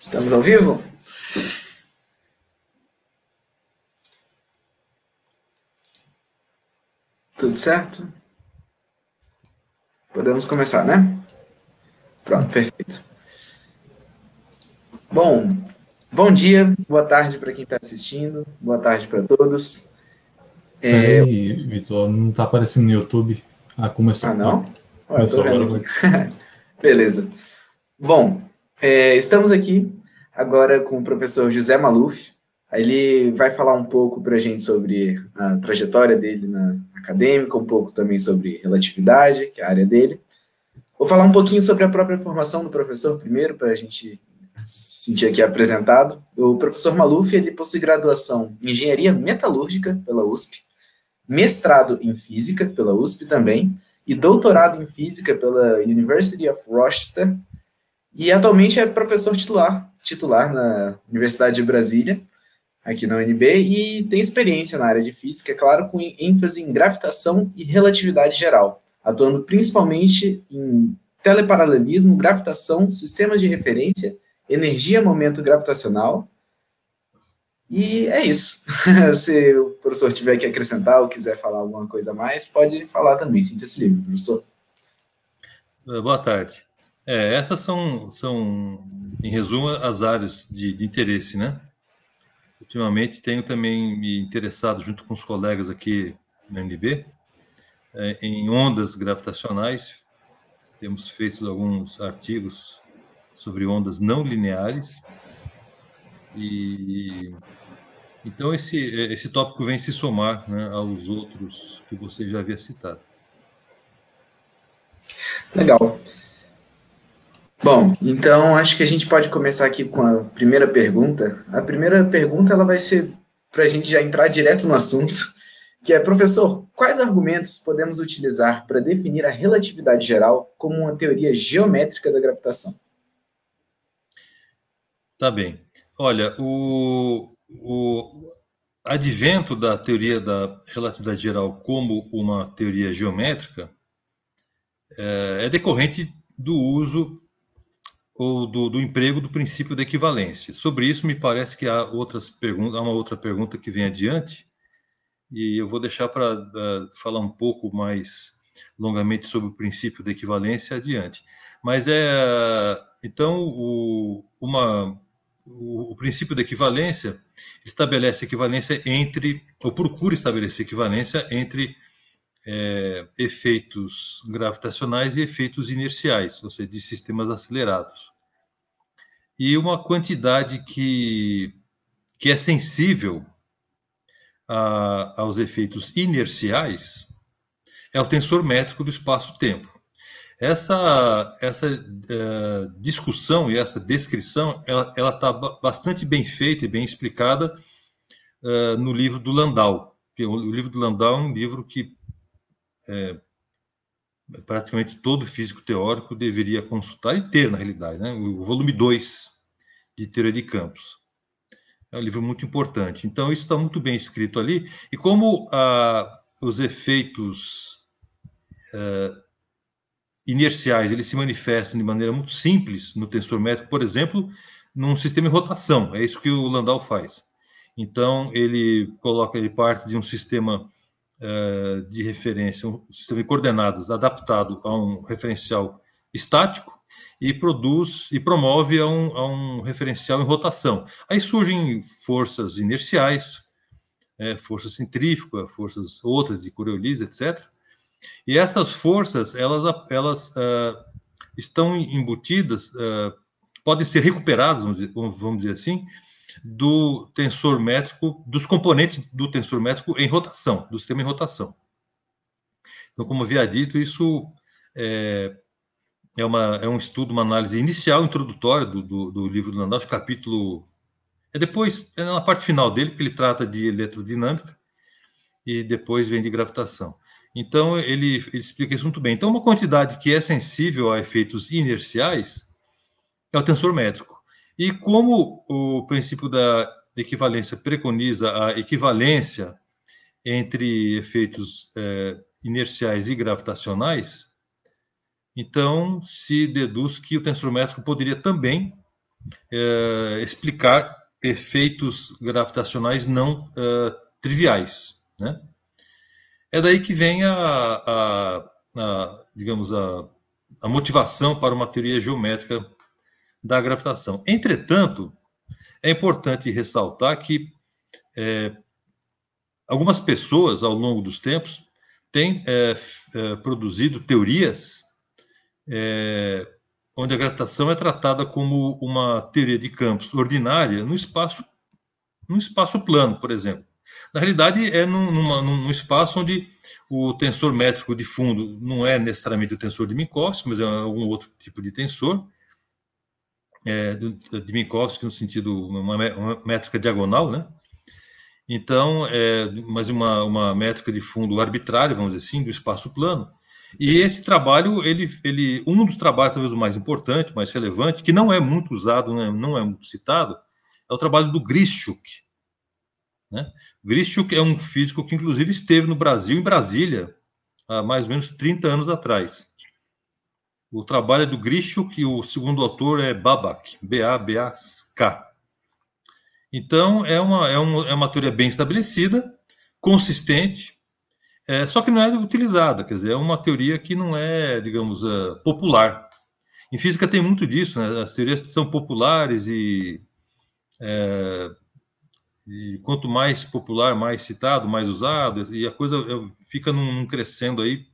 Estamos ao vivo? Tudo certo? Podemos começar, né? Pronto, perfeito. Bom, bom dia, boa tarde para quem está assistindo, boa tarde para todos. É... Vitor, não está aparecendo no YouTube. Ah, começou. Ah, não? Começou agora. Beleza. Bom, é, estamos aqui agora com o professor José Maluf. Ele vai falar um pouco para a gente sobre a trajetória dele na acadêmica, um pouco também sobre relatividade, que é a área dele. Vou falar um pouquinho sobre a própria formação do professor primeiro, para a gente se sentir aqui apresentado. O professor Maluf, ele possui graduação em Engenharia Metalúrgica pela USP, mestrado em Física pela USP também, e doutorado em Física pela University of Rochester, e atualmente é professor titular, titular na Universidade de Brasília, aqui na UNB, e tem experiência na área de física, é claro, com ênfase em gravitação e relatividade geral, atuando principalmente em teleparalelismo, gravitação, sistemas de referência, energia momento gravitacional. E é isso. Se o professor tiver que acrescentar ou quiser falar alguma coisa a mais, pode falar também. Sinta-se livre, professor. Boa tarde. É, essas são, são, em resumo, as áreas de, de, interesse, né? Ultimamente tenho também me interessado, junto com os colegas aqui no NB, é, em ondas gravitacionais. Temos feito alguns artigos sobre ondas não lineares. E então esse, esse tópico vem se somar né, aos outros que você já havia citado. Legal. Bom, então acho que a gente pode começar aqui com a primeira pergunta. A primeira pergunta ela vai ser para a gente já entrar direto no assunto, que é, professor, quais argumentos podemos utilizar para definir a relatividade geral como uma teoria geométrica da gravitação? Tá bem. Olha, o, o advento da teoria da relatividade geral como uma teoria geométrica é, é decorrente do uso ou do, do, emprego do princípio da equivalência. Sobre isso, me parece que há outras perguntas, há uma outra pergunta que vem adiante, e eu vou deixar para uh, falar um pouco mais longamente sobre o princípio da equivalência adiante. Mas é então o, uma, o, o princípio da equivalência estabelece equivalência entre, ou procura estabelecer equivalência entre é, efeitos gravitacionais e efeitos inerciais, ou seja, de sistemas acelerados. E uma quantidade que, que é sensível a, aos efeitos inerciais é o tensor métrico do espaço-tempo. Essa, essa uh, discussão e essa descrição ela está bastante bem feita e bem explicada uh, no livro do Landau. O, livro do Landau é um livro que é, praticamente todo físico teórico deveria consultar e ter, na realidade, né? o volume 2 de teoria de campos. É um livro muito importante. Então, isso está muito bem escrito ali. E como ah, os efeitos ah, inerciais eles se manifestam de maneira muito simples no tensor métrico, por exemplo, num sistema em rotação. É isso que o Landau faz. Então, ele coloca, ele parte de um sistema de referência, um sistema de coordenadas adaptado a um referencial estático e produz e promove a um, a um referencial em rotação. Aí surgem forças inerciais, é, força centrífuga, forças outras de Coriolis, etc. E essas forças, elas, elas uh, estão embutidas, uh, podem ser recuperadas, vamos dizer, vamos dizer assim, do tensor métrico, dos componentes do tensor métrico em rotação, do sistema em rotação. Então, como havia dito, isso é, é, uma, é um estudo, uma análise inicial, introdutória do, do, do livro do Landau, capítulo. É depois, é na parte final dele, que ele trata de eletrodinâmica, e depois vem de gravitação. Então, ele, ele explica isso muito bem. Então, uma quantidade que é sensível a efeitos inerciais é o tensor métrico. E como o princípio da equivalência preconiza a equivalência entre efeitos é, inerciais e gravitacionais, então se deduz que o tensor métrico poderia também é, explicar efeitos gravitacionais não é, triviais. Né? É daí que vem a, a, a digamos, a, a motivação para uma teoria geométrica da gravitação. Entretanto, é importante ressaltar que é, algumas pessoas, ao longo dos tempos, têm é, é, produzido teorias é, onde a gravitação é tratada como uma teoria de campos ordinária no espaço, no espaço plano, por exemplo. Na realidade, é num, numa, num espaço onde o tensor métrico de fundo não é necessariamente o tensor de Minkowski, mas é algum outro tipo de tensor, é, de Minkowski no sentido uma, uma métrica diagonal, né? Então, é, mas uma, uma métrica de fundo arbitrária, vamos dizer assim, do espaço plano. E esse trabalho, ele, ele, um dos trabalhos talvez o mais importante, mais relevante, que não é muito usado, não é, não é muito citado, é o trabalho do Grishuk. Né? Grishuk é um físico que, inclusive, esteve no Brasil, em Brasília, há mais ou menos 30 anos atrás. O trabalho é do Grishuk e o segundo autor é Babak, B-A-B-A-K. Então, é uma, é, uma, é uma teoria bem estabelecida, consistente, é, só que não é utilizada, quer dizer, é uma teoria que não é, digamos, uh, popular. Em física tem muito disso, né? as teorias são populares e, é, e, quanto mais popular, mais citado, mais usado, e a coisa fica num, num crescendo aí,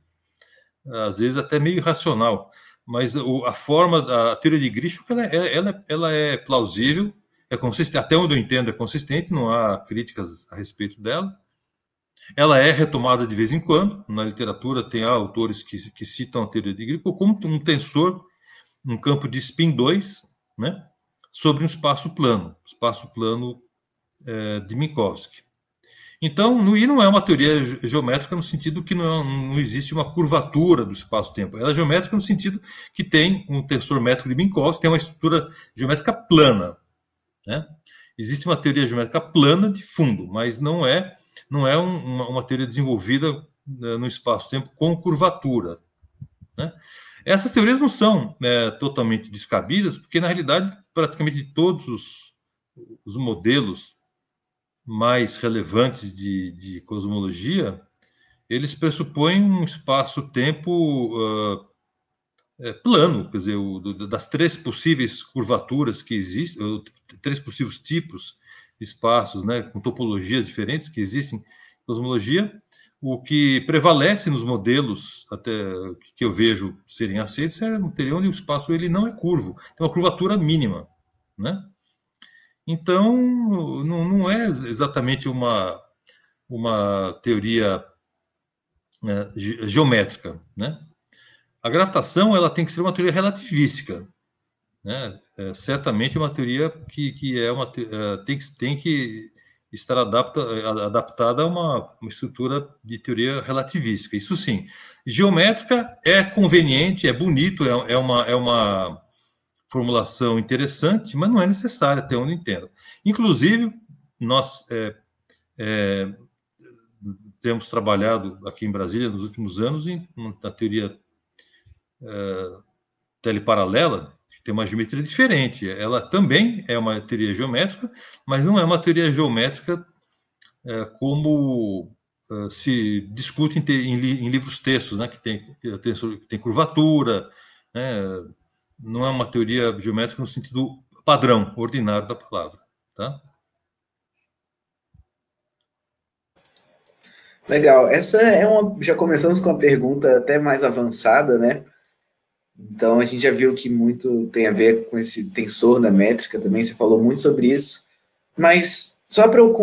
às vezes até meio irracional mas a forma da teoria de Grisham ela, é, ela, ela, é plausível, é consistente, até onde eu entendo é consistente, não há críticas a respeito dela. Ela é retomada de vez em quando, na literatura tem autores que, que citam a teoria de Grisham como um tensor, um campo de spin 2, né, sobre um espaço plano, espaço plano é, de Minkowski. Então, no I não é uma teoria geométrica no sentido que não, não existe uma curvatura do espaço-tempo. Ela é geométrica no sentido que tem um tensor métrico de Minkowski, tem uma estrutura geométrica plana. Né? Existe uma teoria geométrica plana de fundo, mas não é, não é um, uma, uma, teoria desenvolvida né, no espaço-tempo com curvatura. Né? Essas teorias não são é, totalmente descabidas, porque, na realidade, praticamente todos os, os modelos mais relevantes de, de cosmologia, eles pressupõem um espaço-tempo uh, plano, quer dizer, o, das três possíveis curvaturas que existem, três possíveis tipos de espaços, né, com topologias diferentes que existem em cosmologia, o que prevalece nos modelos até que eu vejo serem aceitos é um teoria onde o espaço ele não é curvo, tem uma curvatura mínima, né? Então, não, não é exatamente uma, uma teoria é, geométrica, né? A gravitação ela tem que ser uma teoria relativística, né? É, certamente uma teoria que, que é uma é, tem que tem que estar adapta, adaptada a uma, uma estrutura de teoria relativística. Isso sim, geométrica é conveniente, é bonito, é, é uma é uma formulação interessante, mas não é necessária, até onde entendo. Inclusive, nós é, é, temos trabalhado aqui em Brasília nos últimos anos em, na teoria é, teleparalela, que tem uma geometria diferente. Ela também é uma teoria geométrica, mas não é uma teoria geométrica é, como é, se discute em, em, em, livros textos, né, que tem, tem, tem curvatura, né, não é uma teoria geométrica no sentido padrão, ordinário da palavra, tá? Legal. Essa é uma. Já começamos com uma pergunta até mais avançada, né? Então a gente já viu que muito tem a ver com esse tensor da métrica também. Você falou muito sobre isso. Mas só para eu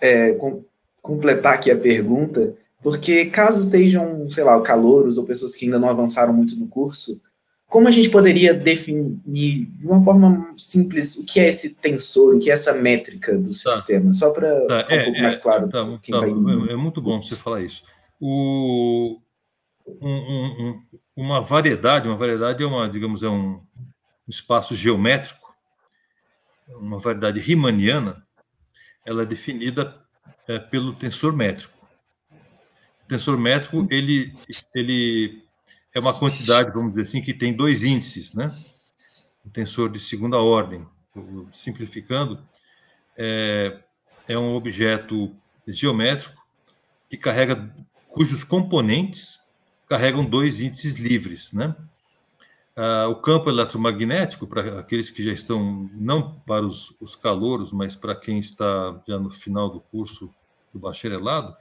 é, com, completar aqui a pergunta, porque caso estejam, sei lá, calouros ou pessoas que ainda não avançaram muito no curso, como a gente poderia definir de uma forma simples o que é esse tensor, o que é essa métrica do tá. sistema? Só para tá. ficar é, um pouco é, mais claro. Tá, tá, é, é muito bom você falar isso. O, um, um, uma variedade, uma variedade é uma, digamos, é um espaço geométrico, uma variedade riemanniana, ela é definida é, pelo tensor métrico. O tensor métrico ele, ele é uma quantidade, vamos dizer assim, que tem dois índices, né? O tensor de segunda ordem, simplificando, é, é um objeto geométrico que carrega, cujos componentes carregam dois índices livres, né? Ah, o campo eletromagnético, para aqueles que já estão, não para os, os calouros, mas para quem está já no final do curso do bacharelado,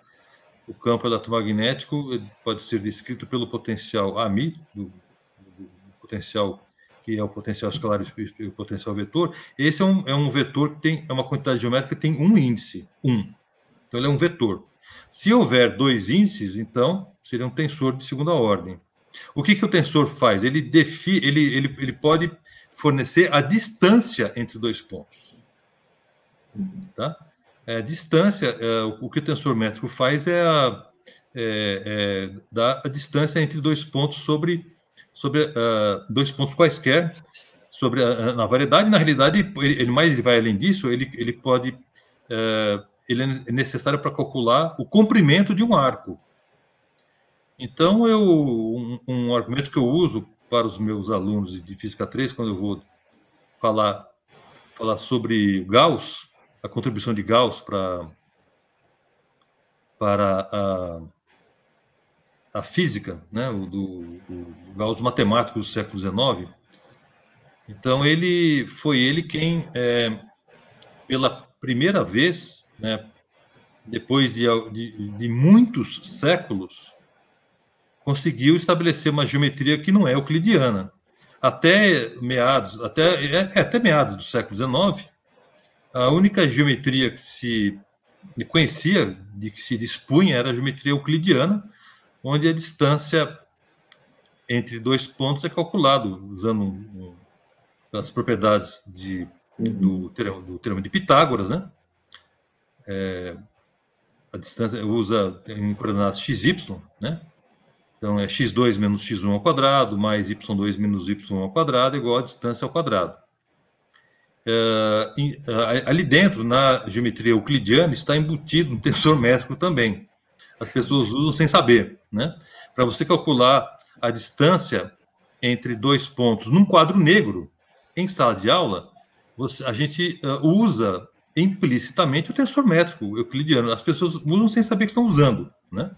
o campo eletromagnético pode ser descrito pelo potencial AMI, do, do, do potencial que é o potencial escalar e o potencial vetor. Esse é um, é um vetor que tem é uma quantidade geométrica que tem um índice, um. Então ele é um vetor. Se houver dois índices, então seria um tensor de segunda ordem. O que, que o tensor faz? Ele, defi, ele, ele, ele pode fornecer a distância entre dois pontos. Tá? É, distância, é, o que o tensor métrico faz é, a, é, é dar a distância entre dois pontos sobre, sobre uh, dois pontos quaisquer sobre a, na variedade. Na realidade, ele, ele mais ele vai além disso, ele, ele pode uh, ele é necessário para calcular o comprimento de um arco. Então, eu, um, um, argumento que eu uso para os meus alunos de Física 3, quando eu vou falar, falar sobre Gauss, a contribuição de Gauss para, para a, a física, né, o, do, o Gauss matemático do século XIX. Então, ele foi ele quem, é, pela primeira vez, né, depois de, de, de muitos séculos, conseguiu estabelecer uma geometria que não é euclidiana. Até meados, até, é, é até meados do século XIX, a única geometria que se conhecia, de que se dispunha, era a geometria euclidiana, onde a distância entre dois pontos é calculado usando as propriedades de, do, termo, do termo de Pitágoras, né? É, a distância usa em coordenadas x, y, né? Então, é x2 menos x1 ao quadrado, mais y2 menos y1 ao quadrado, igual a distância ao quadrado. É, ali dentro, na geometria euclidiana, está embutido um tensor métrico também. As pessoas usam sem saber. Né? Para você calcular a distância entre dois pontos num quadro negro, em sala de aula, você, a gente uh, usa implicitamente o tensor métrico euclidiano. As pessoas usam sem saber que estão usando. Né?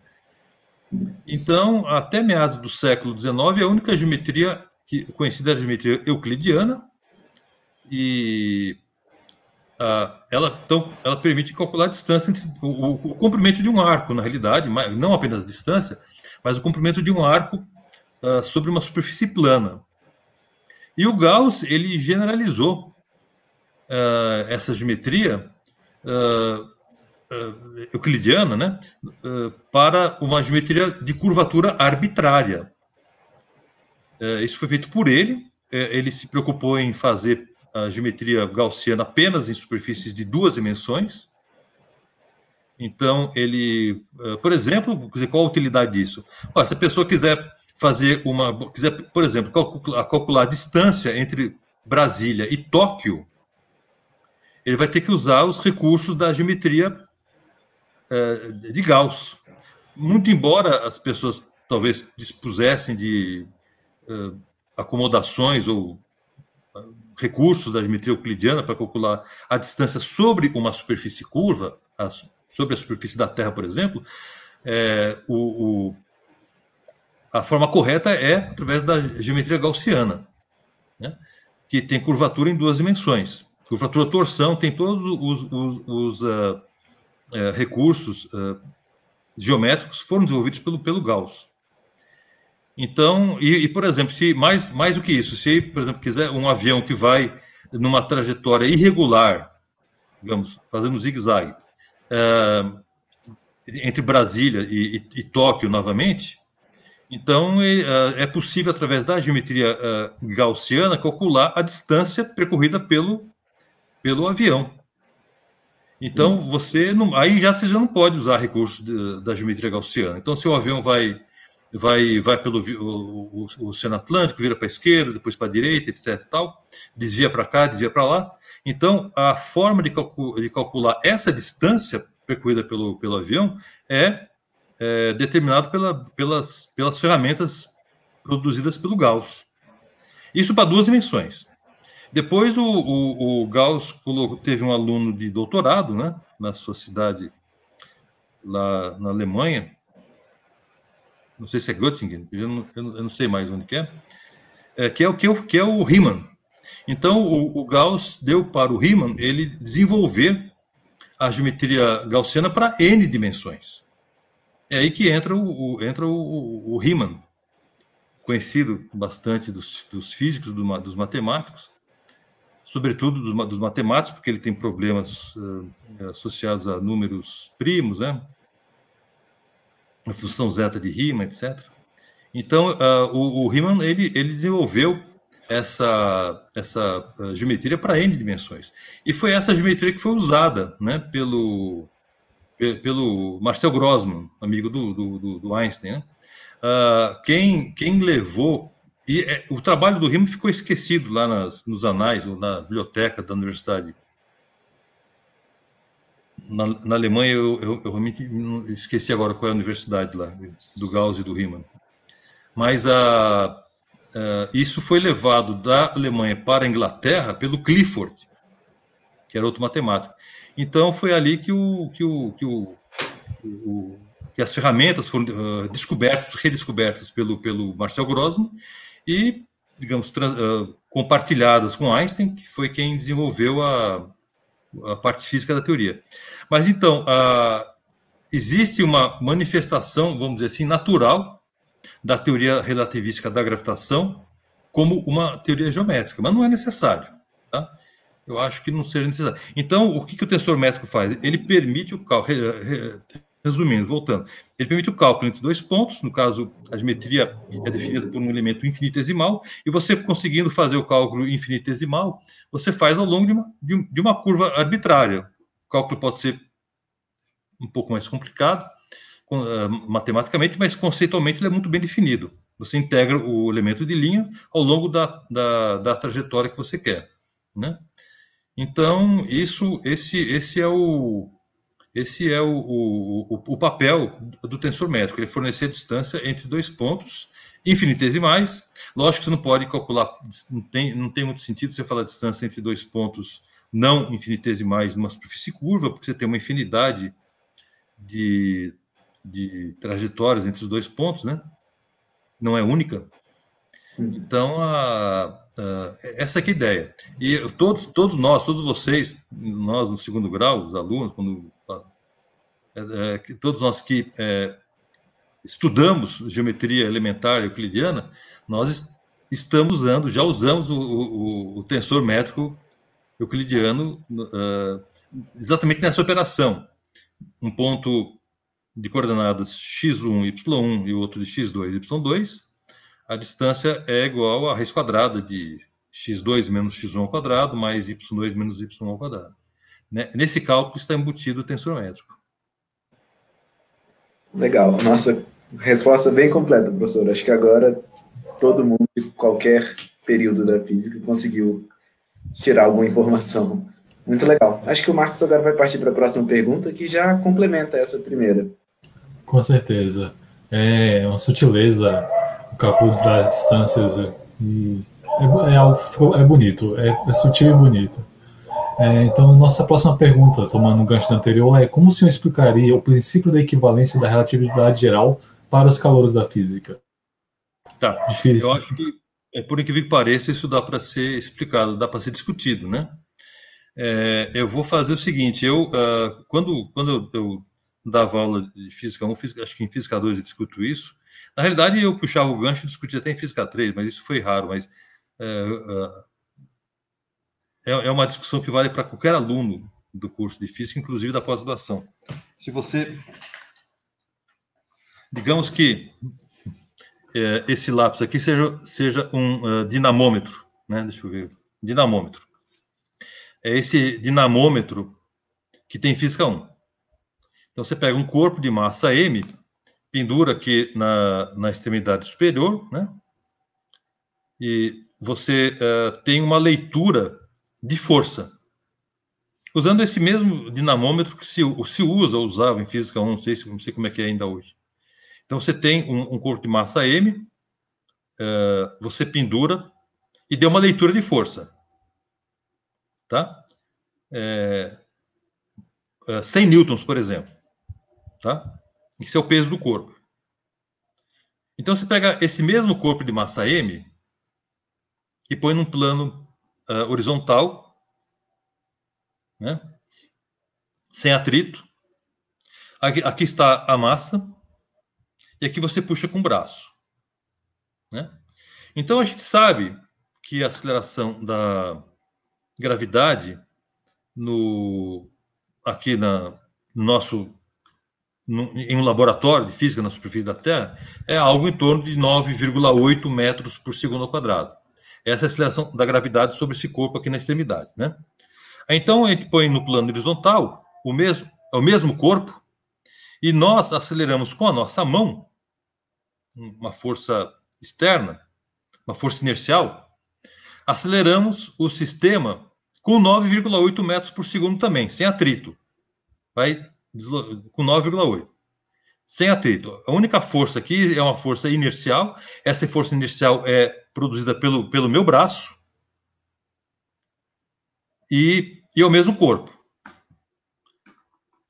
Então, até meados do século XIX, a única geometria que, conhecida é a geometria euclidiana, e ela, então, ela permite calcular a distância entre o, o, comprimento de um arco, na realidade, não apenas a distância, mas o comprimento de um arco uh, sobre uma superfície plana. E o Gauss ele generalizou uh, essa geometria euclidiana, né, para uma geometria de curvatura arbitrária. Uh, isso foi feito por ele. ele se preocupou em fazer a geometria gaussiana apenas em superfícies de duas dimensões. Então, ele, por exemplo, qual a utilidade disso? se a pessoa quiser fazer uma, quiser, por exemplo, calcular, calcular a distância entre Brasília e Tóquio, ele vai ter que usar os recursos da geometria é, de Gauss. Muito embora as pessoas talvez dispusessem de uh, acomodações ou recursos da geometria euclidiana para calcular a distância sobre uma superfície curva, a, sobre a superfície da Terra, por exemplo, é, o, o, a forma correta é através da geometria gaussiana, né, que tem curvatura em duas dimensões. Curvatura torção tem todos os, os, os uh, é, recursos é, geométricos foram desenvolvidos pelo, pelo Gauss. Então, e, e, por exemplo, se mais, mais do que isso, se, por exemplo, quiser um avião que vai numa trajetória irregular, digamos, fazendo zigue-zague, é, entre Brasília e, e, e, Tóquio novamente, então é, é, possível, através da geometria é, gaussiana, calcular a distância percorrida pelo, pelo avião. Então, você não, aí já você já não pode usar recursos de, da geometria gaussiana. Então, se o avião vai vai vai pelo o, o, Oceano Atlântico, vira para a esquerda, depois para a direita, etc. Tal, desvia para cá, desvia para lá. Então, a forma de, calcu de, calcular essa distância percorrida pelo, pelo avião é, é determinado pela, pelas, pelas ferramentas produzidas pelo Gauss. Isso para duas dimensões. Depois o, o, o Gauss colocou, teve um aluno de doutorado, né, na sua cidade lá na Alemanha, não sei se é Göttingen, eu não, eu não sei mais onde que é, é, que é o que, que é o Riemann. Então o, o Gauss deu para o Riemann ele desenvolver a geometria gaussiana para n dimensões. É aí que entra o, o entra o, o, Riemann, conhecido bastante dos, dos físicos, do, dos matemáticos, sobretudo dos, dos, matemáticos, porque ele tem problemas uh, associados a números primos, né? A função zeta de Riemann, etc. Então, uh, o, o Riemann ele, ele desenvolveu essa, essa uh, geometria para n dimensões. E foi essa geometria que foi usada né, pelo, pelo Marcel Grossman, amigo do, do, do Einstein. Né? Uh, quem, quem levou. E é, o trabalho do Riemann ficou esquecido lá nas, nos anais, ou na biblioteca da universidade. Na, na Alemanha, eu, eu, eu, realmente esqueci agora qual é a universidade lá, do Gauss e do Riemann. Mas a, Uh, isso foi levado da Alemanha para a Inglaterra pelo Clifford, que era outro matemático. Então foi ali que, o, que, o, que, o, o que as ferramentas foram uh, descobertas, redescobertas pelo, pelo Marcel Grossman e, digamos, trans, uh, compartilhadas com Einstein, que foi quem desenvolveu a, a parte física da teoria. Mas então, existe uma manifestação, vamos dizer assim, natural da teoria relativística da gravitação como uma teoria geométrica, mas não é necessário. Tá? Eu acho que não seja necessário. Então, o que, que o tensor métrico faz? Ele permite o cálculo, resumindo, voltando, ele permite o cálculo entre dois pontos, no caso, a geometria é definida por um elemento infinitesimal, e você conseguindo fazer o cálculo infinitesimal, você faz ao longo de uma, de uma curva arbitrária. O cálculo pode ser um pouco mais complicado, eh, matematicamente, mas conceitualmente ele é muito bem definido. Você integra o elemento de linha ao longo da, da, da trajetória que você quer, né? Então, isso, esse, esse é o, esse é o, o, o, papel do tensor métrico, ele fornecer a distância entre dois pontos infinitesimais. Lógico que você não pode calcular, não tem, não tem muito sentido você falar distância entre dois pontos não infinitesimais numa superfície curva, porque você tem uma infinidade de de trajetórias entre os dois pontos, né? Não é única. Então, a, a, essa é a ideia. E todos, todos nós, todos vocês, nós no segundo grau, os alunos, quando, é, é, todos nós que é, estudamos geometria elementar euclidiana, nós estamos usando, já usamos o, o, o tensor métrico euclidiano uh, exatamente nessa operação. Um ponto de coordenadas x1, y1 e outro de x2, y2, a distância é igual a raiz quadrada de x2 menos x1 ao quadrado mais y2 menos y ao quadrado. Né? Nesse cálculo está embutido o tensor métrico. Legal. Nossa, resposta bem completa, professor. Acho que agora todo mundo, de qualquer período da física, conseguiu tirar alguma informação. Muito legal. Acho que o Marcos agora vai partir para a próxima pergunta, que já complementa essa primeira. Com certeza. É uma sutileza o cálculo das distâncias e é, é, é bonito, é, é, sutil e bonito. É, então, nossa próxima pergunta, tomando um gancho da anterior, é como o senhor explicaria o princípio da equivalência da relatividade geral para os calores da física? Tá. Difícil. Eu acho que, é, por incrível que pareça, isso dá para ser explicado, dá para ser discutido, né? É, eu vou fazer o seguinte, eu, uh, quando, quando eu dava aula de física 1, acho que em física 2 eu discuto isso. Na realidade, eu puxava o gancho e discutia até em física 3, mas isso foi raro. Mas é, é uma discussão que vale para qualquer aluno do curso de física, inclusive da pós-graduação. Se você. Digamos que é, esse lápis aqui seja, seja um uh, dinamômetro, né? Deixa eu ver. Dinamômetro. É esse dinamômetro que tem física 1. Então, você pega um corpo de massa M, pendura aqui na, na extremidade superior, né? E você uh, tem uma leitura de força. Usando esse mesmo dinamômetro que se, se usa, ou usava em física 1, não sei, não sei como é que é ainda hoje. Então, você tem um, um corpo de massa M, uh, você pendura e deu uma leitura de força. tá? É, 100 é, newtons, por exemplo, tá? Isso é o peso do corpo. Então você pega esse mesmo corpo de massa m e põe num plano uh, horizontal, né? Sem atrito. Aqui, aqui está a massa e aqui você puxa com o braço, né? Então a gente sabe que a aceleração da gravidade no aqui na no nosso no, em um laboratório de física na superfície da Terra é algo em torno de 9,8 metros por segundo ao quadrado. Essa é aceleração da gravidade sobre esse corpo aqui na extremidade, né? Então a gente põe no plano horizontal o mesmo o mesmo corpo e nós aceleramos com a nossa mão uma força externa, uma força inercial, aceleramos o sistema com 9,8 metros por segundo também, sem atrito. Vai com 9,8. Sem atrito. A única força aqui é uma força inercial. Essa força inercial é produzida pelo, pelo meu braço e, e o mesmo corpo.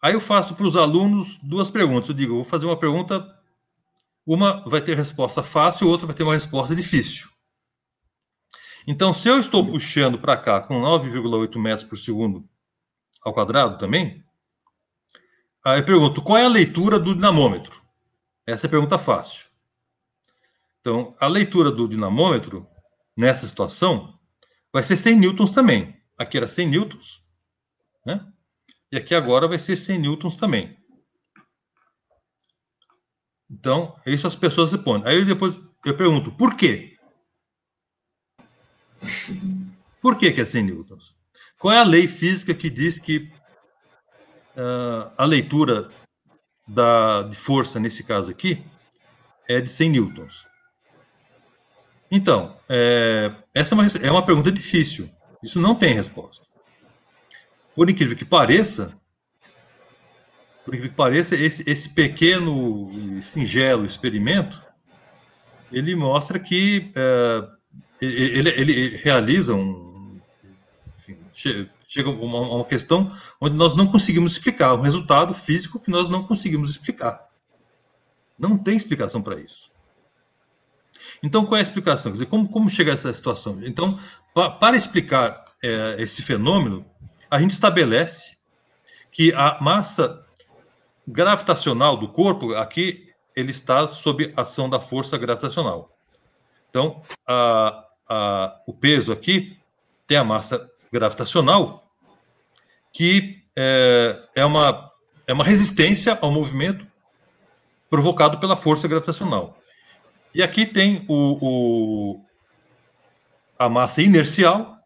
Aí eu faço para os alunos duas perguntas. Eu digo, eu vou fazer uma pergunta, uma vai ter resposta fácil, outra vai ter uma resposta difícil. Então, se eu estou puxando para cá com 9,8 metros por segundo ao quadrado também, aí eu pergunto, qual é a leitura do dinamômetro? Essa é a pergunta fácil. Então, a leitura do dinamômetro, nessa situação, vai ser 100 newtons também. Aqui era 100 newtons, né? E aqui agora vai ser 100 newtons também. Então, isso as pessoas respondem. Aí depois eu pergunto, por quê? Por que, que é 100 newtons? Qual é a lei física que diz que uh, a leitura da, de força, nesse caso aqui, é de 100 newtons? Então, é, essa é uma, é uma pergunta difícil. Isso não tem resposta. Por incrível que pareça, por incrível que pareça, esse, esse pequeno e singelo experimento, ele mostra que é, ele, ele realiza um. Enfim, chega uma, uma questão onde nós não conseguimos explicar, um resultado físico que nós não conseguimos explicar. Não tem explicação para isso. Então, qual é a explicação? Quer dizer, como, como chegar a essa situação? Então, pa, para explicar é, esse fenômeno, a gente estabelece que a massa gravitacional do corpo, aqui, ele está sob ação da força gravitacional. Então, a, a, o peso aqui tem a massa gravitacional, que é, é, uma, é uma resistência ao movimento provocado pela força gravitacional. E aqui tem o, o, a massa inercial,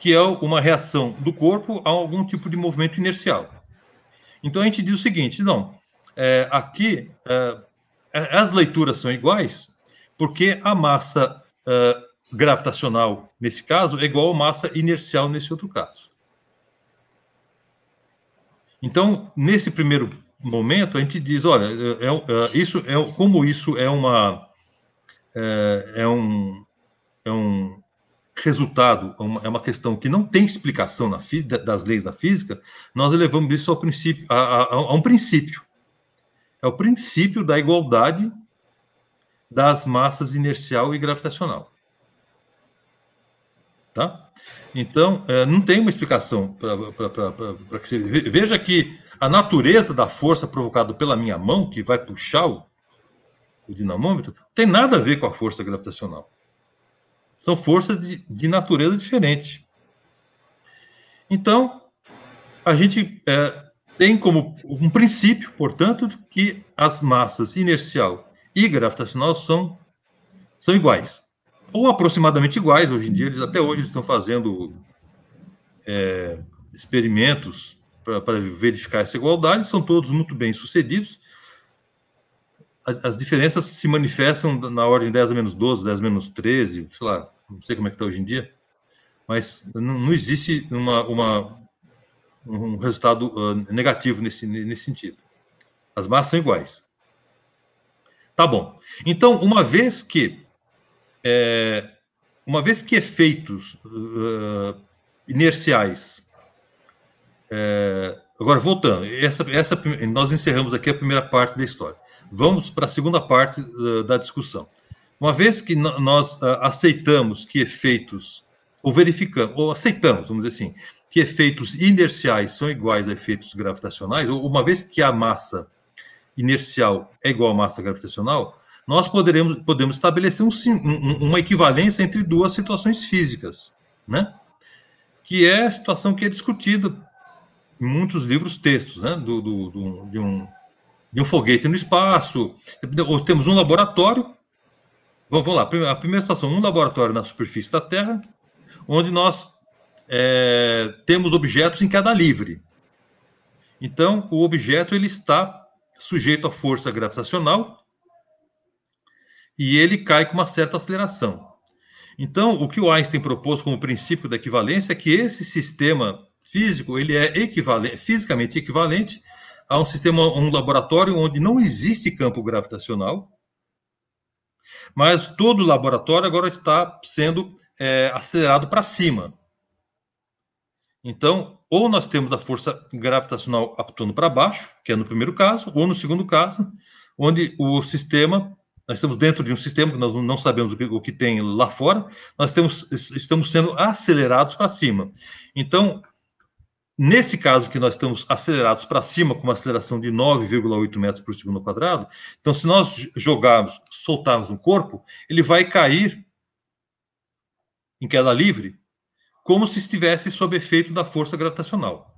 que é uma reação do corpo a algum tipo de movimento inercial. Então a gente diz o seguinte: não, é, aqui é, as leituras são iguais, porque a massa uh, gravitacional, nesse caso, é igual a massa inercial nesse outro caso. Então, nesse primeiro momento, a gente diz, olha, é, é, isso é como isso é uma é, é um, é um resultado, é uma questão que não tem explicação na das leis da física, nós elevamos isso ao princípio, a, a, a um princípio. É o princípio da igualdade das massas inercial e gravitacional. Tá? Então, é, não tem uma explicação para que você veja que a natureza da força provocada pela minha mão, que vai puxar o, o dinamômetro, tem nada a ver com a força gravitacional. São forças de, de natureza diferente. Então, a gente é, tem como um princípio, portanto, que as massas inercial e gravitacional são, são iguais. Ou aproximadamente iguais, hoje em dia, eles, até hoje eles estão fazendo é, experimentos para verificar essa igualdade, são todos muito bem sucedidos. As diferenças se manifestam na ordem 10 a menos 12, 10 a menos 13, sei lá, não sei como é que está hoje em dia, mas não, existe uma, uma, um resultado uh, negativo nesse, nesse sentido. As massas são iguais. Tá bom. Então, uma vez que é, uma vez que efeitos uh, inerciais. É, agora, voltando, essa, essa, nós encerramos aqui a primeira parte da história. Vamos para a segunda parte da, da discussão. Uma vez que nós uh, aceitamos que efeitos, ou verificamos, ou aceitamos, vamos dizer assim, que efeitos inerciais são iguais a efeitos gravitacionais, ou uma vez que a massa inercial é igual à massa gravitacional, nós poderemos, podemos estabelecer um, um, uma equivalência entre duas situações físicas, né? que é a situação que é discutida muitos livros textos, né? do, do, do de, um, de um foguete no espaço, temos um laboratório, vamos, vamos lá, a primeira situação, um laboratório na superfície da Terra, onde nós é, temos objetos em queda livre. Então, o objeto ele está sujeito à força gravitacional e ele cai com uma certa aceleração. Então, o que o Einstein propôs como princípio da equivalência é que esse sistema físico ele é equivalente, fisicamente equivalente a um sistema, um laboratório onde não existe campo gravitacional, mas todo o laboratório agora está sendo é, acelerado para cima. Então, ou nós temos a força gravitacional apontando para baixo, que é no primeiro caso, ou no segundo caso, onde o sistema, nós estamos dentro de um sistema que nós não sabemos o que, o que tem lá fora, nós temos, estamos sendo acelerados para cima. Então, nesse caso que nós estamos acelerados para cima, com uma aceleração de 9,8 metros por segundo quadrado, então se nós jogarmos, soltarmos um corpo, ele vai cair em queda livre como se estivesse sob efeito da força gravitacional.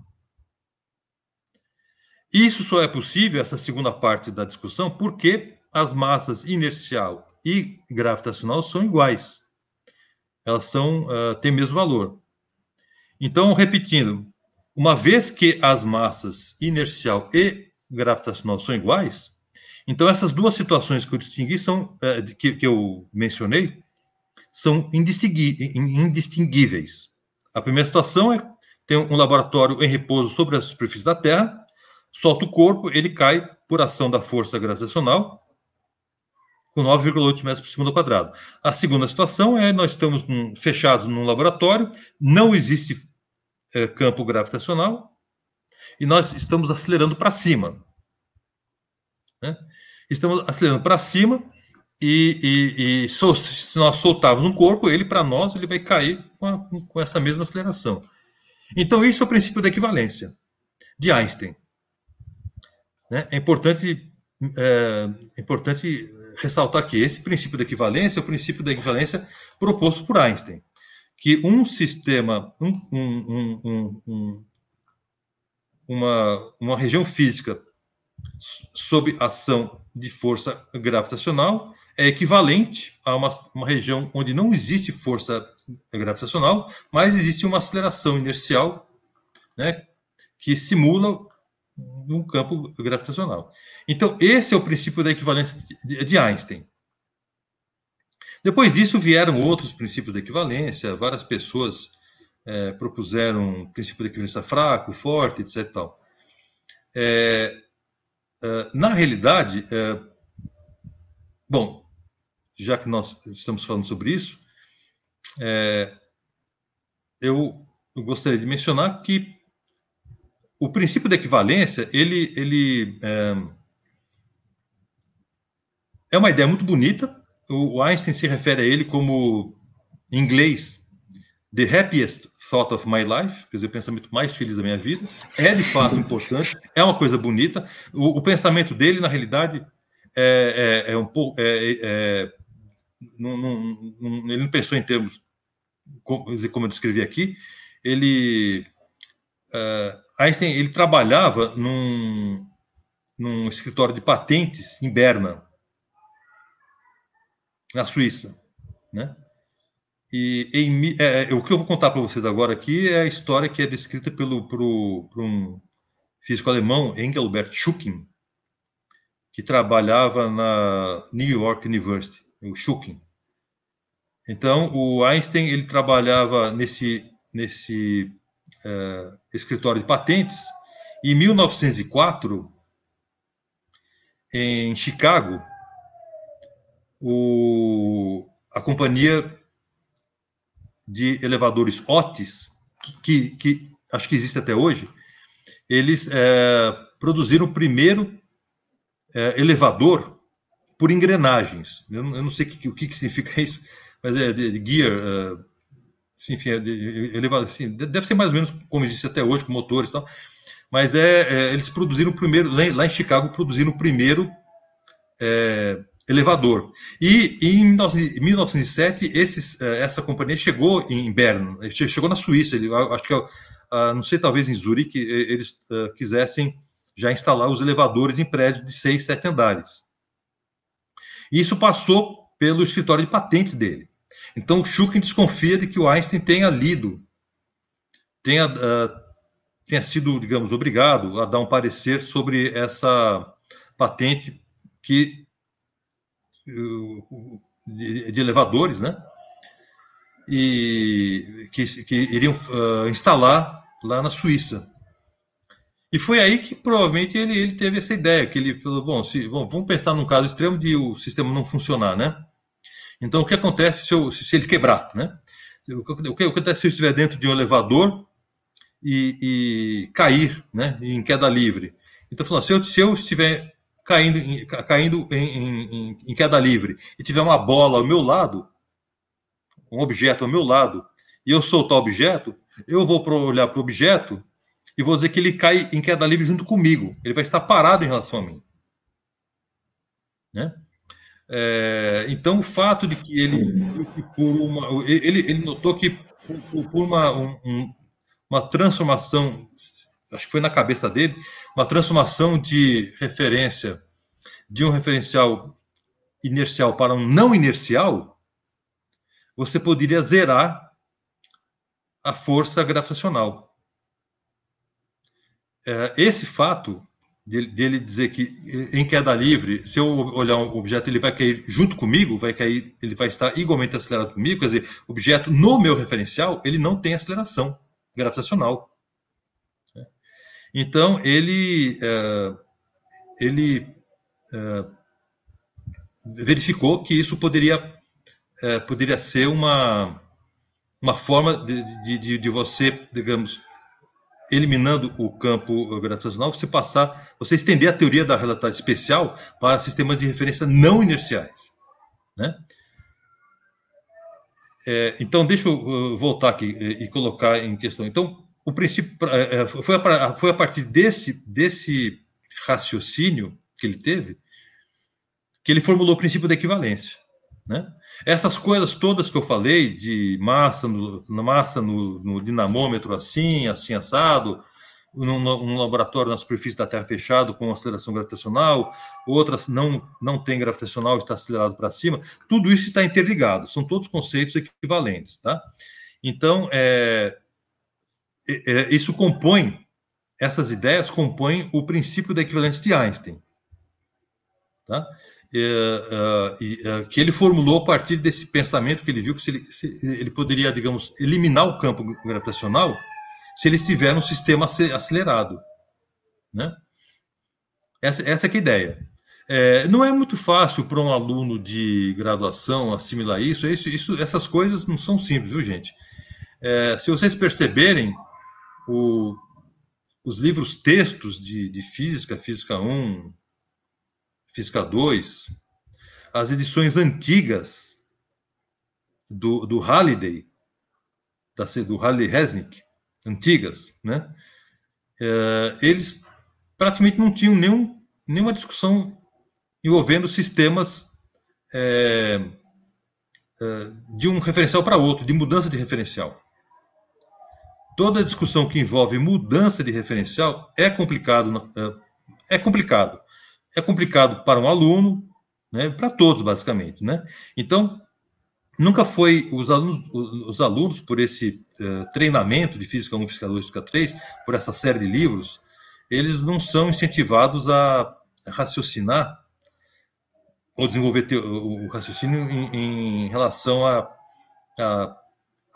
Isso só é possível, essa segunda parte da discussão, porque as massas inercial e gravitacional são iguais. Elas são, uh, têm o mesmo valor. Então, repetindo, uma vez que as massas inercial e gravitacional são iguais, então essas duas situações que eu distingui são, uh, que, que eu mencionei, são indistinguíveis. A primeira situação é tem um laboratório em repouso sobre a superfície da Terra, solta o corpo, ele cai por ação da força gravitacional com 9,8 metros por segundo quadrado. A segunda situação é nós estamos num, fechados num laboratório, não existe é, campo gravitacional e nós estamos acelerando para cima. Né? Estamos acelerando para cima e, e, e se nós soltarmos um corpo, ele para nós ele vai cair com, a, com, essa mesma aceleração. Então isso é o princípio da equivalência de Einstein. Né? É importante é, é importante ressaltar que esse princípio da equivalência é o princípio da equivalência proposto por Einstein, que um sistema, um, um, um, uma, uma região física sob ação de força gravitacional é equivalente a uma, uma região onde não existe força gravitacional, mas existe uma aceleração inercial né, que simula um campo gravitacional. Então, esse é o princípio da equivalência de, de Einstein. Depois disso vieram outros princípios da equivalência, várias pessoas é, propuseram princípio da equivalência fraco, forte, etc. Tal. É, é, na realidade, é, bom, já que nós estamos falando sobre isso, é, eu, eu, gostaria de mencionar que o princípio da equivalência ele, ele é, é uma ideia muito bonita. O Einstein se refere a ele como, em inglês, the happiest thought of my life, quer dizer, o pensamento mais feliz da minha vida. É de fato importante, é uma coisa bonita. O, o pensamento dele, na realidade, é, é, é um pouco. É, é ele não pensou em termos, como eu descrevi aqui, ele uh, Einstein ele trabalhava num, num escritório de patentes em Berna, na Suíça, né? E em, é, é, o que eu vou contar para vocês agora aqui é a história que é descrita pelo pro, por um físico alemão, Engelbert Schucking, que trabalhava na New York University o Schukin. Então, o Einstein ele trabalhava nesse, nesse uh, escritório de patentes. E em 1904, em Chicago, o, a companhia de elevadores Otis que, que acho que existe até hoje, eles é, produziram o primeiro é, elevador por engrenagens. Eu eu não sei que, o que, que, significa isso, mas é de, de gear, uh, enfim, é de, elevador, assim, deve ser mais ou menos como existe até hoje, com motores e tal. Mas é, é, eles produziram o primeiro, lá em Chicago, produziram o primeiro é, elevador. E em 1907, esses, é, essa companhia chegou em Bern, chegou na Suíça, ele, acho que, uh, não sei, talvez em Zurique, eles uh, quisessem já instalar os elevadores em prédios de seis, sete andares. Isso passou pelo escritório de patentes dele. Então, Schuchen desconfia de que o Einstein tenha lido, tenha, uh, tenha sido, digamos, obrigado a dar um parecer sobre essa patente que de, de elevadores, né? E que, que iriam uh, instalar lá na Suíça. E foi aí que provavelmente ele, ele teve essa ideia, que ele falou, bom, se, bom, vamos pensar num caso extremo de o sistema não funcionar, né? Então, o que acontece se, eu, se ele quebrar, né? O que, o que acontece se eu estiver dentro de um elevador e, e cair, né, em queda livre? Então, falou, se eu, se eu estiver caindo, em, caindo em, em, em queda livre e tiver uma bola ao meu lado, um objeto ao meu lado, e eu soltar o objeto, eu vou olhar para o objeto e vou dizer que ele cai em queda livre junto comigo. Ele vai estar parado em relação a mim. Né? É, então, o fato de que ele, uma, ele, ele notou que por, por uma, um, uma transformação, acho que foi na cabeça dele, uma transformação de referência de um referencial inercial para um não inercial, você poderia zerar a força gravitacional. É, esse fato dele, dizer que em queda livre, se eu olhar um objeto, ele vai cair junto comigo, vai cair, ele vai estar igualmente acelerado comigo, quer dizer, objeto no meu referencial, ele não tem aceleração gravitacional. Então, ele, é, ele é, verificou que isso poderia, é, poderia ser uma, uma forma de, de, de você, digamos, eliminando o campo gravitacional, você passar, você estender a teoria da relatividade especial para sistemas de referência não inerciais. Né? É, então, deixa eu uh, voltar aqui e, colocar em questão. Então, o princípio é, é, foi a, foi a partir desse, desse raciocínio que ele teve que ele formulou o princípio da equivalência. Né? Essas coisas todas que eu falei, de massa no, massa no, no dinamômetro assim, assim assado, num, num, laboratório na superfície da Terra fechado com aceleração gravitacional, outras não, não tem gravitacional, está acelerado para cima, tudo isso está interligado, são todos conceitos equivalentes. Tá? Então, é, isso compõe, essas ideias compõem o princípio da equivalência de Einstein. Tá? É, é, é, que ele formulou a partir desse pensamento que ele viu que se ele, se ele, poderia, digamos, eliminar o campo gravitacional se ele estiver num sistema acelerado, né? Essa, essa é a ideia. É, não é muito fácil para um aluno de graduação assimilar isso, isso, isso. Essas coisas não são simples, viu, gente? É, se vocês perceberem, o, os livros textos de, de física, física 1, Física 2, as edições antigas do, do Halliday, da, do Halliday Resnick, antigas, né? É, eles praticamente não tinham nenhum, nenhuma discussão envolvendo sistemas é, é, de um referencial para outro, de mudança de referencial. Toda discussão que envolve mudança de referencial é complicado, é, é complicado é complicado para um aluno, né, para todos, basicamente. Né? Então, nunca foi os alunos, os alunos por esse uh, treinamento de Física 1, Física 2, Física 3, por essa série de livros, eles não são incentivados a raciocinar ou desenvolver o raciocínio em, em relação a, a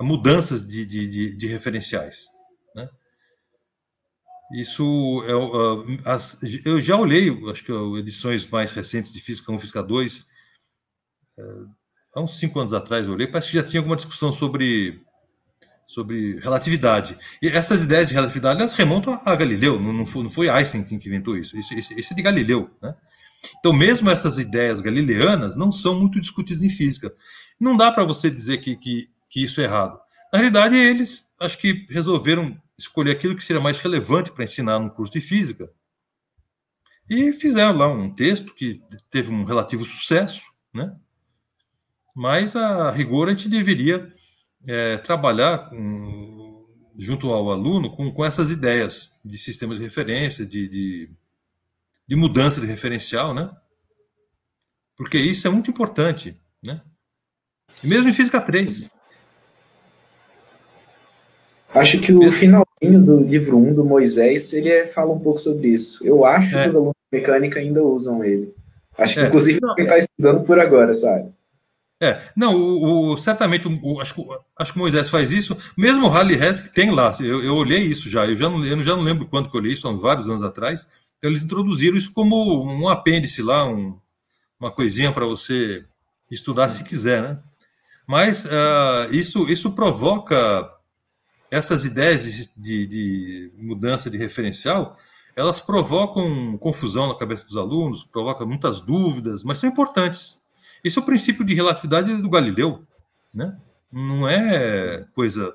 mudanças de, de, de, de referenciais. Né? Isso é, as, eu já olhei, acho que edições mais recentes de Física 1, Física 2, uh, há uns cinco anos atrás eu olhei, parece que já tinha alguma discussão sobre sobre relatividade. E essas ideias de relatividade elas remontam a, Galileu, não, não, foi, Einstein que inventou isso, isso esse, esse é de Galileu. Né? Então, mesmo essas ideias galileanas não são muito discutidas em física. Não dá para você dizer que, que, que isso é errado. Na realidade, eles acho que resolveram escolher aquilo que seria mais relevante para ensinar no curso de física. E fizeram lá um texto que teve um relativo sucesso, né? Mas a rigor a gente deveria é, trabalhar com, junto ao aluno com, com essas ideias de sistemas de referência, de, de, de mudança de referencial, né? Porque isso é muito importante, né? Mesmo em Física 3. Acho que o finalzinho do livro 1 do Moisés, ele é, fala um pouco sobre isso. Eu acho é. que os alunos de mecânica ainda usam ele. Acho que, é. inclusive, quem está estudando por agora, sabe? É, não, o, o certamente, o, acho, acho que o Moisés faz isso, mesmo o Rally Hess tem lá, eu, eu, olhei isso já, eu já, não, eu já não lembro quando que eu olhei isso, há vários anos atrás, então eles introduziram isso como um apêndice lá, um, uma coisinha para você estudar se quiser, né? Mas uh, isso, isso provoca essas ideias de, de, mudança de referencial, elas provocam confusão na cabeça dos alunos, provocam muitas dúvidas, mas são importantes. Esse é o princípio de relatividade do Galileu, né? Não é coisa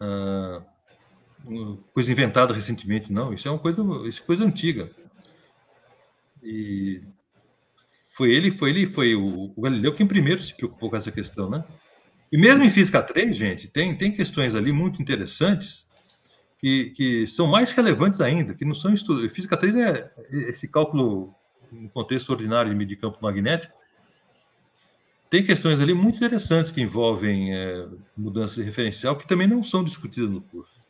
uh, coisa inventada recentemente, não. Isso é uma coisa, isso é coisa antiga. E foi ele, foi ele, foi o, o Galileu quem primeiro se preocupou com essa questão, né? E mesmo em Física 3, gente, tem, tem questões ali muito interessantes que, que são mais relevantes ainda, que não são estudos. Física 3 é esse cálculo no contexto ordinário de meio campo magnético, tem questões ali muito interessantes que envolvem é, mudanças de referencial que também não são discutidas no curso.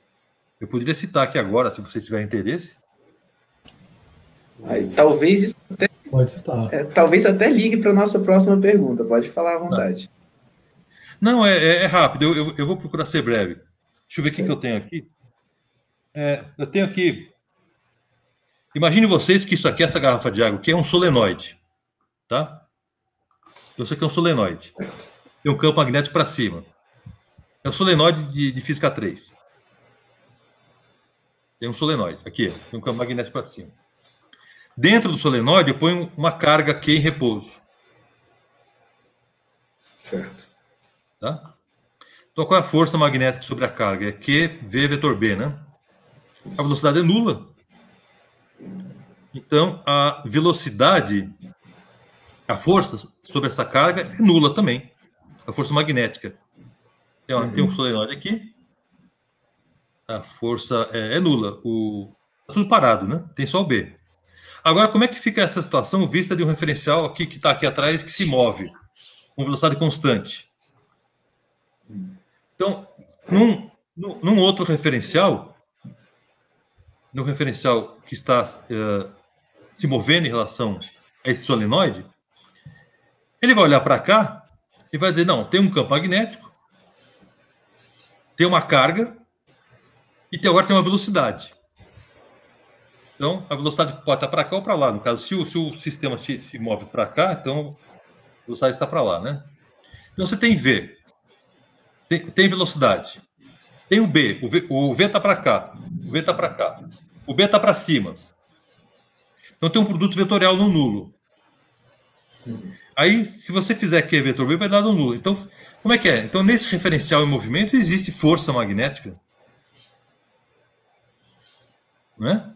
Eu poderia citar aqui agora, se vocês tiverem interesse. Aí, talvez isso até, Pode citar. É, talvez até ligue para a nossa próxima pergunta. Pode falar à vontade. Não, não é, é, é, rápido. Eu, eu, eu, vou procurar ser breve. Deixa eu ver o que, que eu tenho aqui. É, eu tenho aqui Imagine vocês que isso aqui, essa garrafa de água aqui, é um solenoide, tá? Então, isso aqui é um solenoide. Tem um campo magnético para cima. É um solenoide de, de, física 3. Tem um solenoide. Aqui, tem um campo magnético para cima. Dentro do solenoide, eu ponho uma carga Q em repouso. Certo. Tá? Então, qual é a força magnética sobre a carga? É Q, V, vetor B, né? A velocidade é nula. Então, a velocidade, a força sobre essa carga é nula também. A força magnética. Tem, uhum. tem um solenoide aqui. A força é, é nula. O, tá tudo parado, né? Tem só o B. Agora, como é que fica essa situação vista de um referencial aqui que está aqui atrás que se move com velocidade constante? Então, num, num outro referencial, no referencial que está uh, se movendo em relação a esse solenoide, ele vai olhar para cá e vai dizer: não, tem um campo magnético, tem uma carga e tem, agora tem uma velocidade. Então, a velocidade pode estar para cá ou para lá. No caso, se o, se o sistema se, se move para cá, então a velocidade está para lá, né? Então, você tem V, tem, tem velocidade. Tem o B, o V está para cá, o V está para cá. O B está para cima. Então tem um produto vetorial no nulo. Aí, se você fizer Q vetor B, vai dar no nulo. Então, como é que é? Então, nesse referencial em movimento, existe força magnética. Não é?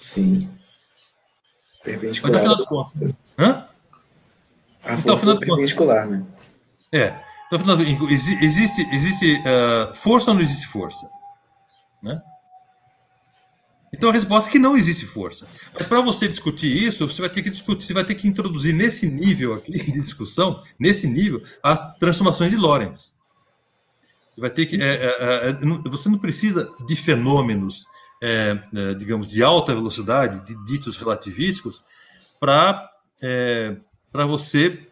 Sim. Perpendicular. Mas afinal de contas. Hã? A então, força é perpendicular, né? É. Então, afinal, existe, existe uh, força ou não existe força? Né? Então a resposta é que não existe força. Mas para você discutir isso, você vai ter que discutir, você vai ter que introduzir nesse nível aqui de discussão, nesse nível, as transformações de Lorentz. Você vai ter que, é, é, é, você não precisa de fenômenos, é, é, digamos, de alta velocidade, de ditos relativísticos, para é, para você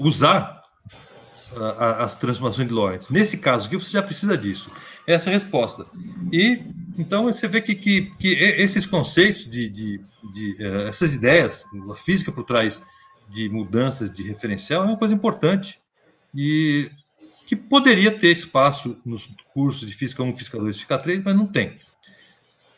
usar as transformações de Lorentz. Nesse caso aqui, você já precisa disso. Essa é a resposta. E então você vê que, que, que esses conceitos de, de, de uh, essas ideias, a física por trás de mudanças de referencial é uma coisa importante e que poderia ter espaço nos cursos de Física 1, Física 2, Física 3, mas não tem.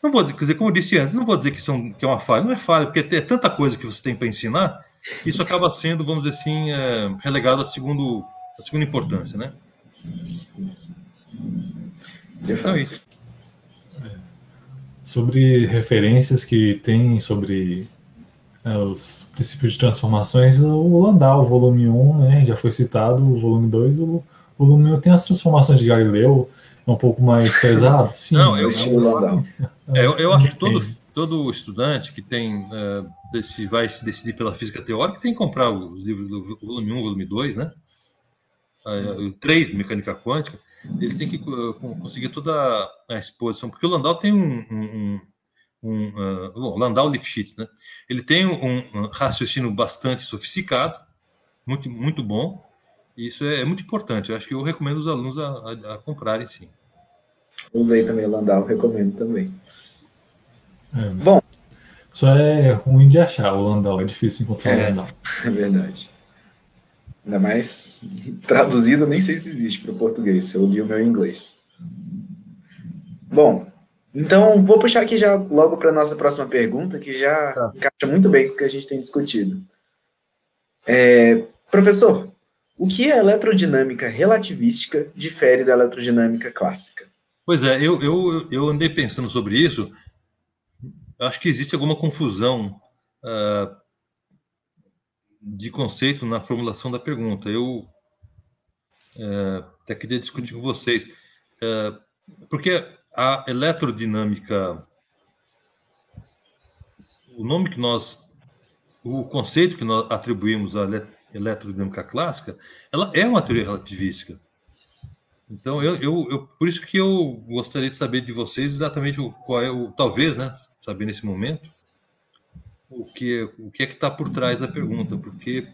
Não vou dizer, como eu disse antes, não vou dizer que, são, que é uma falha, não é falha, porque é tanta coisa que você tem para ensinar, isso acaba sendo, vamos dizer assim, é, relegado segundo, a segunda importância, né? Então, é isso. Sobre referências que tem sobre é, os princípios de transformações, o Landau, volume 1, né, já foi citado, o volume 2, o volume 1 tem as transformações de Galileu, é um pouco mais pesado. Sim, Não, eu, eu, é, eu, eu acho que todo, todo estudante que tem uh, se vai se decidir pela física teórica tem que comprar os livros do volume 1, volume 2, né? Uh, o 3 de mecânica quântica, eles têm que uh, conseguir toda a exposição, porque o Landau tem um, um, um uh, bom, Landau Lifshitz, né? Ele tem um, um, raciocínio bastante sofisticado, muito muito bom. E isso é, é, muito importante. Eu acho que eu recomendo os alunos a, a, a comprarem sim. Usei também o Landau, recomendo também. É, bom, só é ruim de achar o Landau, é difícil encontrar é, o Landau. É verdade. Ainda mais traduzido, nem sei se existe para o português, eu li o meu em inglês. Bom, então, vou puxar aqui já logo para a nossa próxima pergunta, que já tá. encaixa muito bem com o que a gente tem discutido. É, professor, o que a eletrodinâmica relativística difere da eletrodinâmica clássica? Pois é, eu, eu, eu andei pensando sobre isso. Acho que existe alguma confusão uh, de conceito na formulação da pergunta. Eu uh, até queria discutir com vocês. Uh, porque a eletrodinâmica, o nome que nós, o conceito que nós atribuímos à eletrodinâmica clássica, ela é uma teoria relativística. Então, eu, eu, eu, por isso que eu gostaria de saber de vocês exatamente o, qual é o, talvez, né, saber nesse momento, o que, o que é que está por trás da pergunta, porque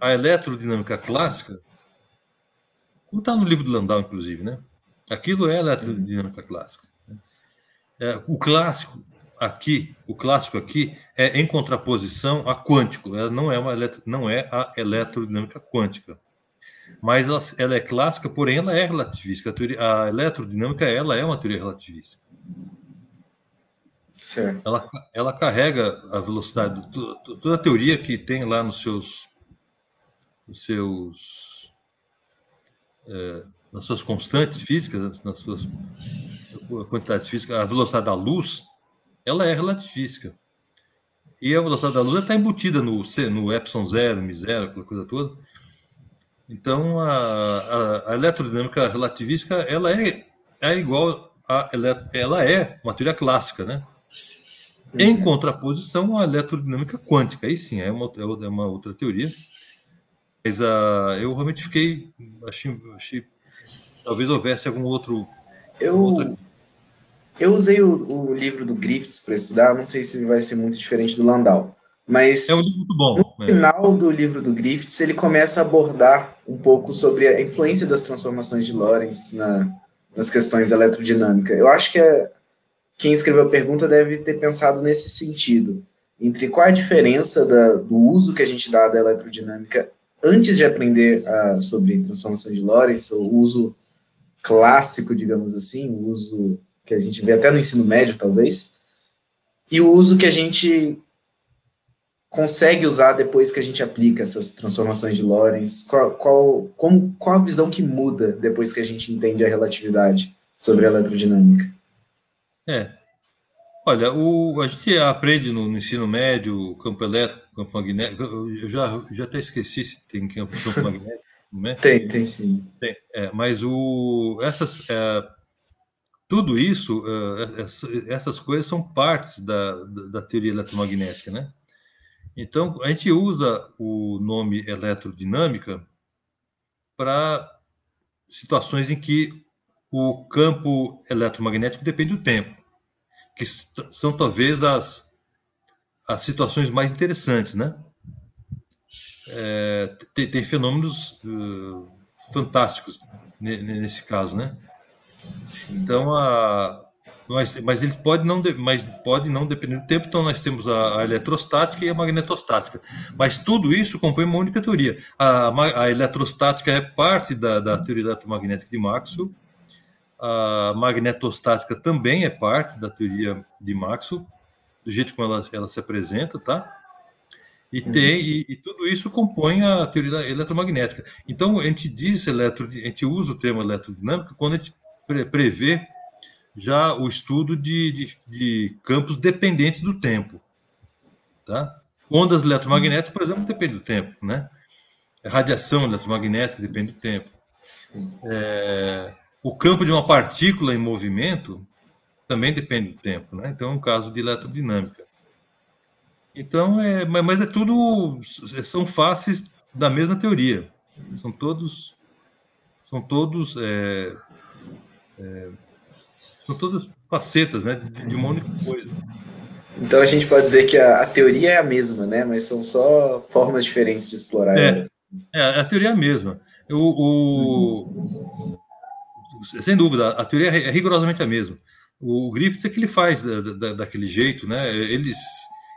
a eletrodinâmica clássica, como está no livro do Landau, inclusive, né? Aquilo é eletrodinâmica clássica. Né? É, o clássico aqui, o clássico aqui é em contraposição a quântico. Ela não é uma não é a eletrodinâmica quântica, mas ela, ela é clássica, porém ela é relativística. A, teoria, a eletrodinâmica ela é uma teoria relativística. Certo. Ela, ela carrega a velocidade, toda a teoria que tem lá nos seus, nos seus é, nas suas constantes físicas, nas suas quantidades físicas, a velocidade da luz, ela é relativística. E a velocidade da luz está embutida no, no epsilon zero, mi zero, aquela coisa toda. Então, a, a, a eletrodinâmica relativística, ela é, é igual a ela é uma teoria clássica, né? Em contraposição à eletrodinâmica quântica, aí sim, é uma, é uma outra teoria. Mas uh, eu realmente fiquei, achei, achei Talvez houvesse algum outro. Eu, eu usei o, o livro do Griffiths para estudar, não sei se vai ser muito diferente do Landau. Mas é um livro muito bom. No é. final do livro do Griffiths, ele começa a abordar um pouco sobre a influência das transformações de Lorentz na, nas questões eletrodinâmicas. Eu acho que é, quem escreveu a pergunta deve ter pensado nesse sentido, entre qual a diferença da, do uso que a gente dá da eletrodinâmica antes de aprender uh, sobre transformações de Lorentz, o uso clássico, digamos assim, o uso que a gente vê até no ensino médio, talvez, e o uso que a gente consegue usar depois que a gente aplica essas transformações de Lorentz? Qual, qual, como, qual a visão que muda depois que a gente entende a relatividade sobre a eletrodinâmica? É. Olha, o, a gente aprende no, no ensino médio campo elétrico, campo magnético. Eu já, já até esqueci se tem campo, campo magnético. Né? Tem, tem sim. Tem, é, mas o, essas, é, tudo isso, é, essas coisas são partes da, da, da, teoria eletromagnética, né? Então, a gente usa o nome eletrodinâmica para situações em que o campo eletromagnético depende do tempo, que são talvez as, as situações mais interessantes, né? é, tem, tem, fenômenos uh, fantásticos nesse caso, né? Sim. Então, a, mas, mas eles podem não, mas pode não depender do tempo. Então nós temos a, a, eletrostática e a magnetostática. Mas tudo isso compõe uma única teoria. A, a eletrostática é parte da, da teoria eletromagnética de Maxwell. A magnetostática também é parte da teoria de Maxwell, do jeito como ela, ela se apresenta, tá? E, uhum. tem, e, e, tudo isso compõe a teoria eletromagnética. Então, a gente diz eletro, a gente usa o termo eletrodinâmica quando a gente prevê já o estudo de, de, de campos dependentes do tempo. Tá? Ondas eletromagnéticas, por exemplo, depende do tempo. Né? Radiação eletromagnética depende do tempo. É, o campo de uma partícula em movimento também depende do tempo. Né? Então, é um caso de eletrodinâmica. Então, é, mas é tudo. São faces da mesma teoria. São todos. São todos. É, é, são todas facetas né, de, uma única coisa. Então a gente pode dizer que a, a, teoria é a mesma, né? Mas são só formas diferentes de explorar é, ela. É, a teoria é a mesma. O, o, sem dúvida, a teoria é rigorosamente a mesma. O Griffiths é que ele faz da, da, daquele jeito, né? Eles,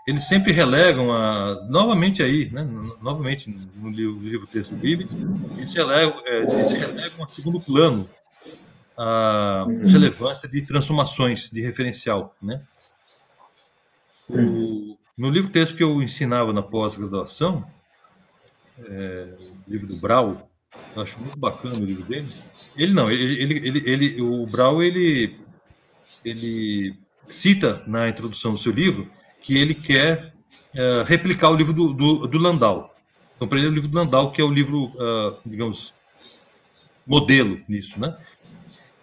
eles sempre relegam a, novamente aí, né? Novamente no livro, livro texto do Griffiths, eles relegam, é, eles relegam a segundo plano a uhum. relevância de transformações de referencial, né? O, no livro texto que eu ensinava na pós-graduação, é, livro do Brau, acho muito bacana o livro dele. Ele não, ele, ele, ele, ele o Brau ele, ele cita na introdução do seu livro que ele quer é, replicar o livro do, do, do, Landau. Então, para ele, é o livro do Landau, que é o livro, uh, digamos, modelo nisso, né?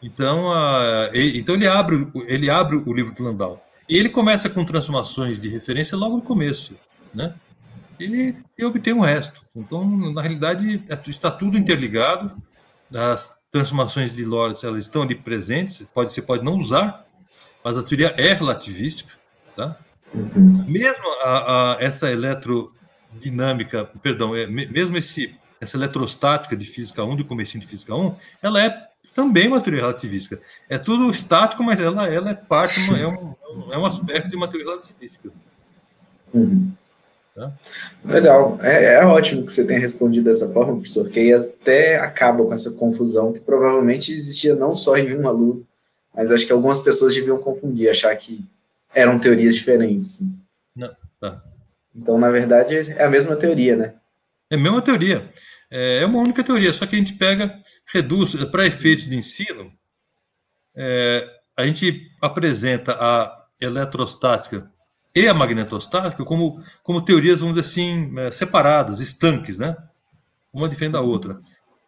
Então, ele, então ele abre, ele abre o livro do Landau. E ele começa com transformações de referência logo no começo, né? E, e obtém o resto. Então, na realidade, é está tudo interligado. As transformações de Lorentz elas estão ali presentes. Pode você pode não usar, mas a teoria é relativística, tá? Mesmo a, a, essa eletrodinâmica, perdão, é, mesmo esse essa eletrostática de física 1, de comecinho de física 1, ela é também uma teoria relativística. É tudo estático, mas ela, ela é parte, é um, é um aspecto de uma teoria relativística. Uhum. Tá? Legal. É, é, ótimo que você tenha respondido dessa forma, professor, que aí até acaba com essa confusão que provavelmente existia não só em um aluno, mas acho que algumas pessoas deviam confundir, achar que eram teorias diferentes. Não, tá. Então, na verdade, é a mesma teoria, né? É a mesma teoria. É, é uma única teoria, só que a gente pega, reduz, para efeitos de ensino, é, a gente apresenta a eletrostática e a magnetostática como, como teorias, vamos dizer assim, é, separadas, estanques, né? Uma diferente da outra.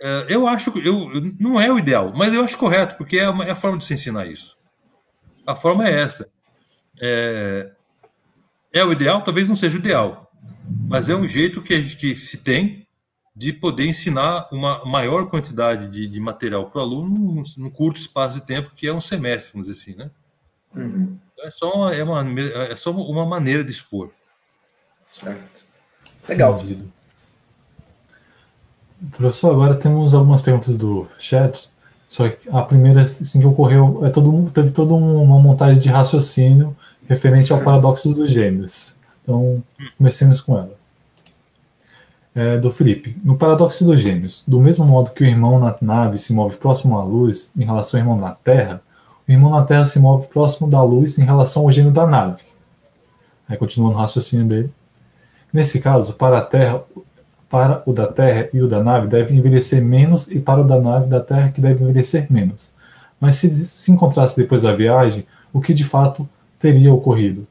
É, eu acho, eu, não é o ideal, mas eu acho correto, porque é, uma, é a forma de se ensinar isso. A forma é essa. É, é o ideal? Talvez não seja o ideal, mas é um jeito que, a gente, que se tem de poder ensinar uma maior quantidade de, de material para o aluno num, curto espaço de tempo, que é um semestre, vamos dizer assim, né? Uhum. Então, é, só uma, é, uma, é só uma maneira de expor. Certo. Legal. Professor, agora temos algumas perguntas do chat. Só que a primeira assim, que ocorreu é todo teve toda uma montagem de raciocínio referente ao paradoxo dos gêmeos. Então, comecemos com ela é, do Felipe. No paradoxo dos gêmeos, do mesmo modo que o irmão na nave se move próximo à luz em relação ao irmão na Terra, o irmão na Terra se move próximo da luz em relação ao gêmeo da nave. Aí continua no raciocínio dele. Nesse caso, para a Terra, para o da Terra e o da nave deve envelhecer menos e para o da nave da Terra que deve envelhecer menos. Mas se se encontrasse depois da viagem, o que de fato teria ocorrido?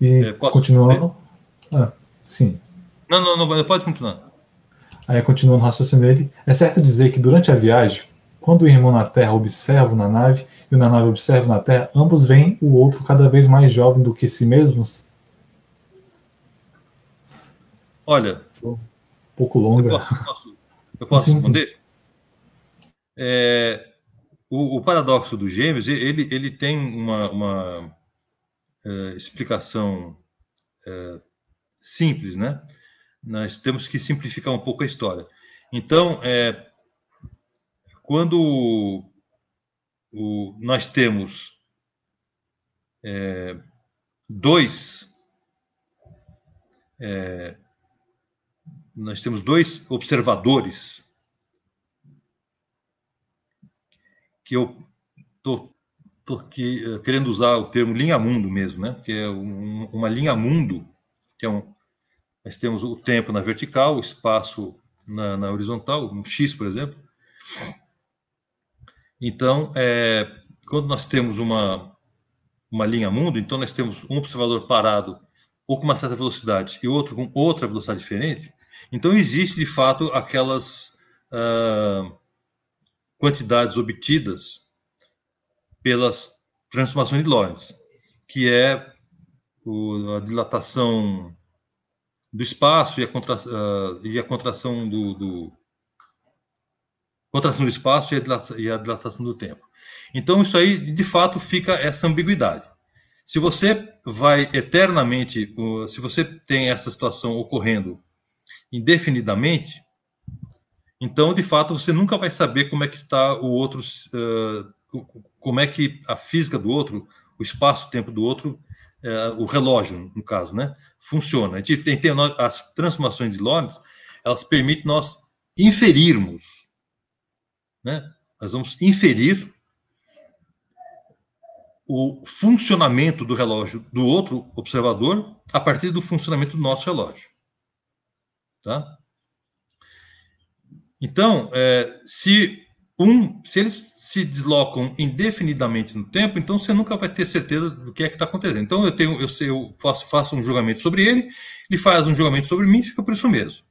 E é, continuando. Ah, sim. Não, não, não, pode continuar. Aí, continuando o raciocínio dele, é certo dizer que durante a viagem, quando o irmão na Terra observa na nave e o na nave observa na Terra, ambos veem o outro cada vez mais jovem do que si mesmos? Olha. um pouco longa. Eu posso, posso, eu posso sim, responder? Sim. É, o, o, paradoxo dos gêmeos, ele, ele tem uma, uma é, explicação é, simples, né? Nós temos que simplificar um pouco a história. Então, é, quando o, nós temos é, dois nós temos dois observadores que eu tô, aqui, eh, querendo usar o termo linha mundo mesmo, né? Que é um, uma linha mundo, que é um nós temos o tempo na vertical, o espaço na, na horizontal, um x, por exemplo. Então, é, quando nós temos uma, uma linha mundo, então nós temos um observador parado ou com uma certa velocidade e outro com outra velocidade diferente, então existe de fato aquelas uh, quantidades obtidas pelas transformações de Lorentz, que é o, a dilatação do espaço e a, contra, uh, e a contração do, do, contração do espaço e a, dilatação, e a dilatação do tempo. Então isso aí de fato fica essa ambiguidade. Se você vai eternamente, se você tem essa situação ocorrendo indefinidamente, então de fato você nunca vai saber como é que está o outro, uh, como é que a física do outro, o espaço-tempo do outro é, o relógio, no caso, né, funciona. A gente tem, tem as transformações de Lorentz, elas permitem nós inferirmos, né? Nós vamos inferir o funcionamento do relógio do outro observador a partir do funcionamento do nosso relógio, tá? Então, é, se um, se eles se deslocam indefinidamente no tempo, então você nunca vai ter certeza do que é que está acontecendo. Então eu tenho, eu, sei, eu faço, faço um julgamento sobre ele, ele faz um julgamento sobre mim, fica por isso mesmo.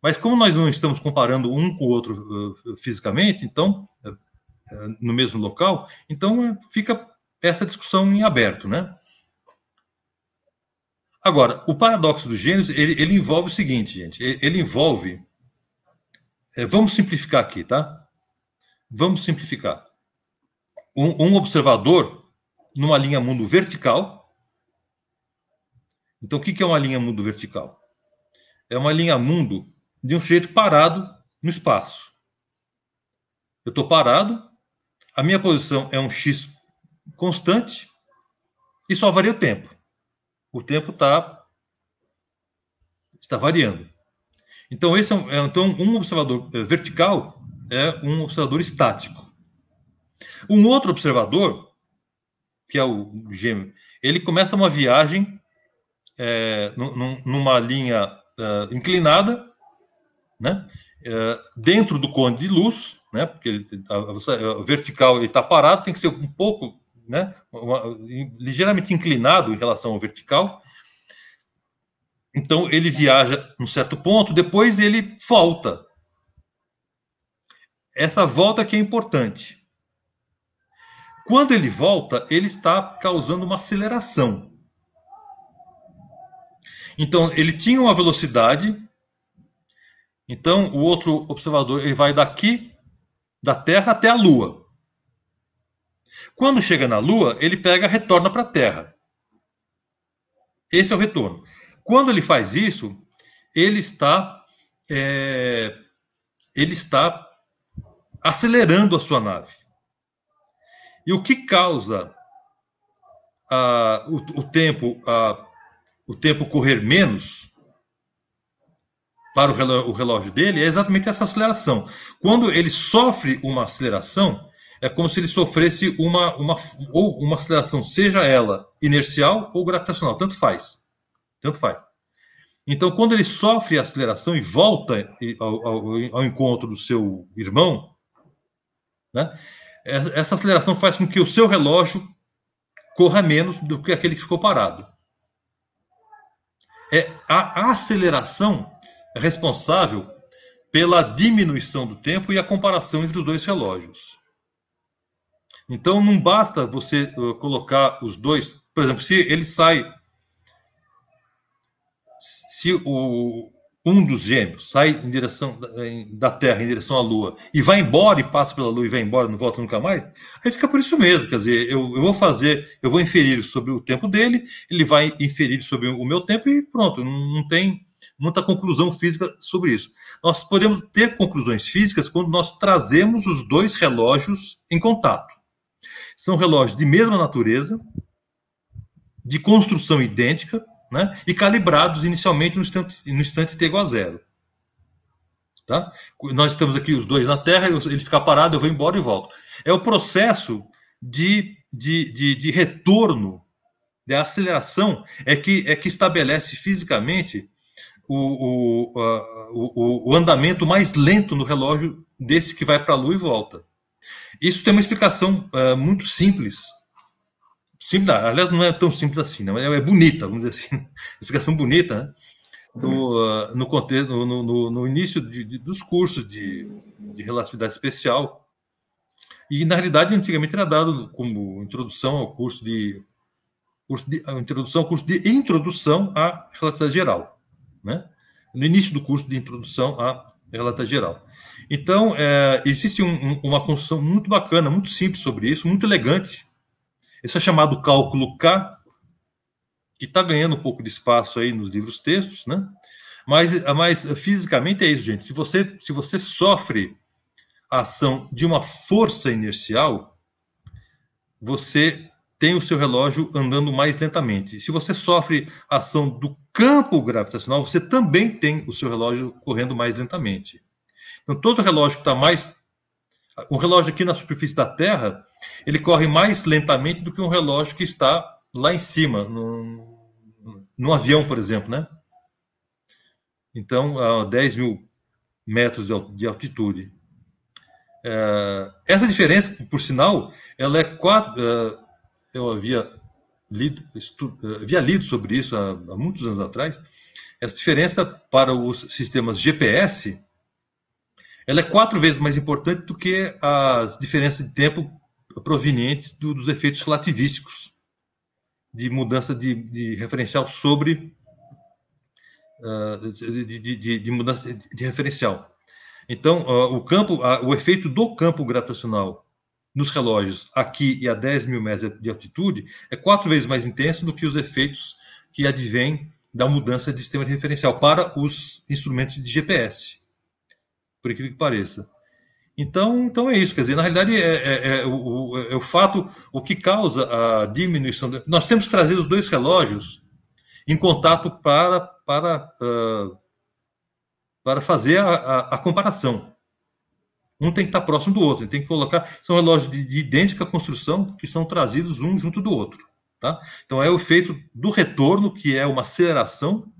Mas como nós não estamos comparando um com o outro uh, fisicamente, então uh, uh, no mesmo local, então fica essa discussão em aberto, né? Agora, o paradoxo dos gênios, ele, ele envolve o seguinte, gente, ele, ele envolve, é, vamos simplificar aqui, tá? Vamos simplificar. Um, um observador numa linha mundo vertical. Então, o que é uma linha mundo vertical? É uma linha mundo de um sujeito parado no espaço. Eu estou parado, a minha posição é um x constante e só varia o tempo. O tempo tá, está variando. Então, esse é um, é, então, um observador é, vertical é um observador estático. Um outro observador, que é o gêmeo, ele começa uma viagem é, numa linha é, inclinada, né? É, dentro do cone de luz, né? Porque ele, a, a vertical está parado, tem que ser um pouco, né? Uma, ligeiramente inclinado em relação ao vertical. Então ele viaja num certo ponto, depois ele volta essa volta que é importante. Quando ele volta, ele está causando uma aceleração. Então, ele tinha uma velocidade. Então, o outro observador ele vai daqui da Terra até a Lua. Quando chega na Lua, ele pega, retorna para a Terra. Esse é o retorno. Quando ele faz isso, ele está é, ele está acelerando a sua nave. E o que causa o, o, tempo o tempo correr menos para o relógio, o relógio dele é exatamente essa aceleração. Quando ele sofre uma aceleração, é como se ele sofresse uma, uma, ou uma aceleração, seja ela inercial ou gravitacional, tanto faz. Tanto faz. Então, quando ele sofre a aceleração e volta ao, ao, ao encontro do seu irmão, né? Essa aceleração faz com que o seu relógio corra menos do que aquele que ficou parado. É a aceleração responsável pela diminuição do tempo e a comparação entre os dois relógios. Então não basta você uh, colocar os dois, por exemplo, se ele sai se o, um dos gêmeos sai em direção da Terra, em direção à Lua, e vai embora e passa pela Lua e vai embora, não volta nunca mais, aí fica por isso mesmo. Quer dizer, eu, eu vou fazer, eu vou inferir sobre o tempo dele, ele vai inferir sobre o meu tempo e pronto, não, não tem. muita conclusão física sobre isso. Nós podemos ter conclusões físicas quando nós trazemos os dois relógios em contato. São relógios de mesma natureza, de construção idêntica, né, e calibrados inicialmente no instante, no instante t igual a zero. Tá? Nós estamos aqui os dois na Terra, ele fica parado, eu vou embora e volto. É o processo de, de, de, de retorno, de aceleração, é que, é que estabelece fisicamente o, o, o, o andamento mais lento no relógio desse que vai para a Lua e volta. Isso tem uma explicação uh, muito simples. Simples, aliás, não é tão simples assim, não, é, é bonita, vamos dizer assim. Explicação bonita, né? no, uh, no, contexto, no, no, no início de, de, dos cursos de, de, relatividade especial. E, na realidade, antigamente era dado como introdução ao curso de. Curso de introdução ao curso de introdução à relatividade geral. Né? No início do curso de introdução à relatividade geral. Então, é, existe um, um, uma construção muito bacana, muito simples sobre isso, muito elegante. Isso é chamado cálculo K, que está ganhando um pouco de espaço aí nos livros textos, né? Mas, mas fisicamente é isso, gente. Se você, se você sofre a ação de uma força inercial, você tem o seu relógio andando mais lentamente. Se você sofre a ação do campo gravitacional, você também tem o seu relógio correndo mais lentamente. Então, todo relógio que está mais. Um relógio aqui na superfície da Terra, ele corre mais lentamente do que um relógio que está lá em cima, no avião, por exemplo, né? Então, a 10 mil metros de altitude. É, essa diferença, por sinal, ela é quatro. É, eu havia lido, estu, é, havia lido sobre isso há, há muitos anos atrás. Essa diferença para os sistemas GPS, ela é quatro vezes mais importante do que as diferenças de tempo provenientes do, dos efeitos relativísticos de mudança de, de referencial sobre uh, de, de, de, mudança de, referencial. Então, uh, o campo, uh, o efeito do campo gravitacional nos relógios aqui e a 10 mil metros de altitude é quatro vezes mais intenso do que os efeitos que advêm da mudança de sistema de referencial para os instrumentos de GPS, por incrível que pareça. Então, então é isso. Quer dizer, na realidade, é, é, é, o, é o fato, o que causa a diminuição. De... Nós temos trazer os dois relógios em contato para, para, uh, para fazer a, a, a, comparação. Um tem que estar próximo do outro, tem que colocar. São relógios de, de, idêntica construção que são trazidos um junto do outro. Tá? Então, é o efeito do retorno, que é uma aceleração,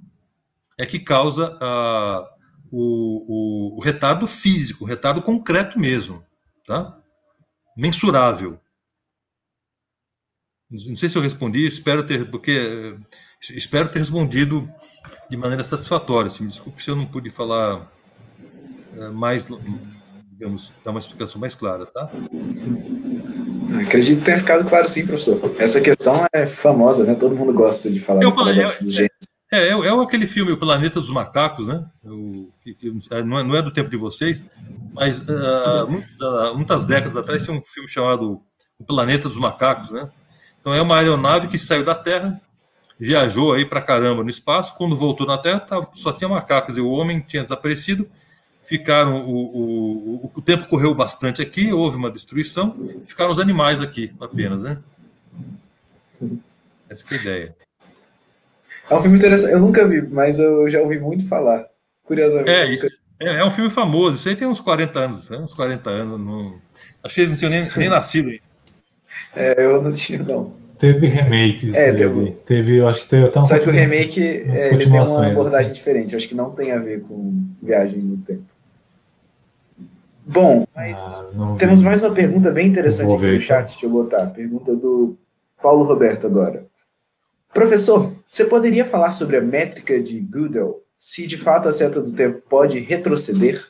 é que causa a o, o, o retardo físico, o retardo concreto mesmo, tá? Mensurável. Não sei se eu respondi, espero ter, porque espero ter respondido de maneira satisfatória. Se me desculpe se eu não pude falar é, mais, digamos, dar uma explicação mais clara, tá? Acredito que tenha ficado claro sim, professor. Essa questão é famosa, né? Todo mundo gosta de falar eu, do paradoxo dos gêneros. É, é, é aquele filme O Planeta dos Macacos, né? O, que, que, é, não, é, não, é, do tempo de vocês, mas uh, muitas décadas atrás tinha um filme chamado O Planeta dos Macacos, né? Então é uma aeronave que saiu da Terra, viajou aí para caramba no espaço, quando voltou na Terra tava, só tinha macacos, e o homem tinha desaparecido, ficaram, o, o, o, tempo correu bastante aqui, houve uma destruição, ficaram os animais aqui apenas, né? Essa é a ideia. É um filme interessante. Eu nunca vi, mas eu já ouvi muito falar. Curiosamente. É, é, é, um filme famoso. Isso aí tem uns 40 anos. Né? Uns 40 anos. Não... Achei que eles não tinham nem, nem nascido aí. É, eu não tinha, não. Teve remakes. É, teve, teve, eu acho que teve até um Só que o remake é, ele tem uma abordagem diferente. Eu acho que não tem a ver com viagem no tempo. Bom, ah, temos mais uma pergunta bem interessante aqui no chat. Deixa eu botar. Pergunta do Paulo Roberto agora. Professor, você poderia falar sobre a métrica de Gödel? Se de fato a seta do tempo pode retroceder?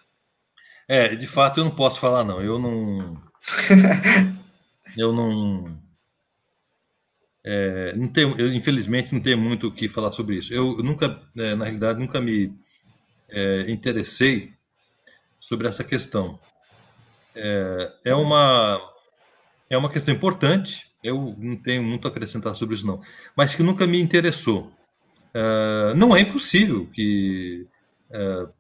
É, de fato eu não posso falar não. Eu não. eu não. É, não tenho, eu, infelizmente não tenho muito o que falar sobre isso. Eu, eu nunca, é, na realidade, nunca me é, interessei sobre essa questão. É, é, uma é uma questão importante eu não tenho muito a acrescentar sobre isso, não. Mas que nunca me interessou. uh, não é impossível que, uh,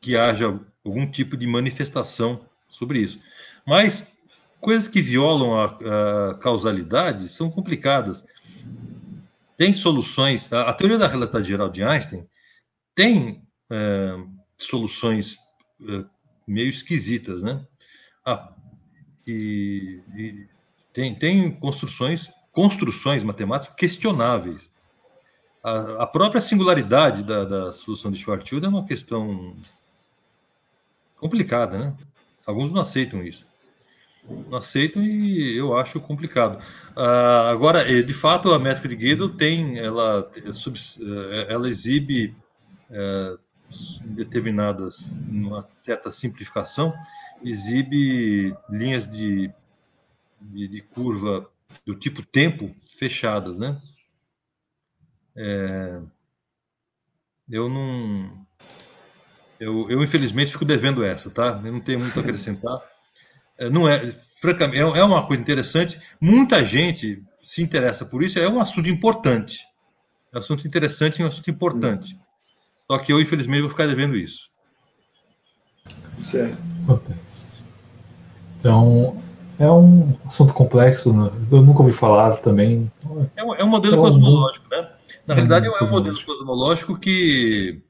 que haja algum tipo de manifestação sobre isso. Mas coisas que violam a, a causalidade são complicadas. Tem soluções. A, a, teoria da relatividade geral de Einstein tem uh, soluções meio esquisitas, né? Ah, e, e tem, tem construções, construções matemáticas questionáveis. A, a própria singularidade da, da solução de Schwarzschild é uma questão complicada, né? Alguns não aceitam isso. Não aceitam e eu acho complicado. Uh, agora, de fato, a métrica de Gödel tem, ela, eh, ela exibe uh, determinadas, uma certa simplificação, exibe linhas de, de, de curva do tipo tempo fechadas, né? É, eu não. Eu, eu, infelizmente, fico devendo essa, tá? Eu não tenho muito a acrescentar. É, não é, francamente, é, é uma coisa interessante. Muita gente se interessa por isso. É um assunto importante. É um assunto interessante e um assunto importante. Só que eu, infelizmente, vou ficar devendo isso. Certo. Então, é um assunto complexo, né? eu nunca ouvi falar também. É um, é um modelo um, cosmológico, né? Na é realidade, é um modelo cosmológico que,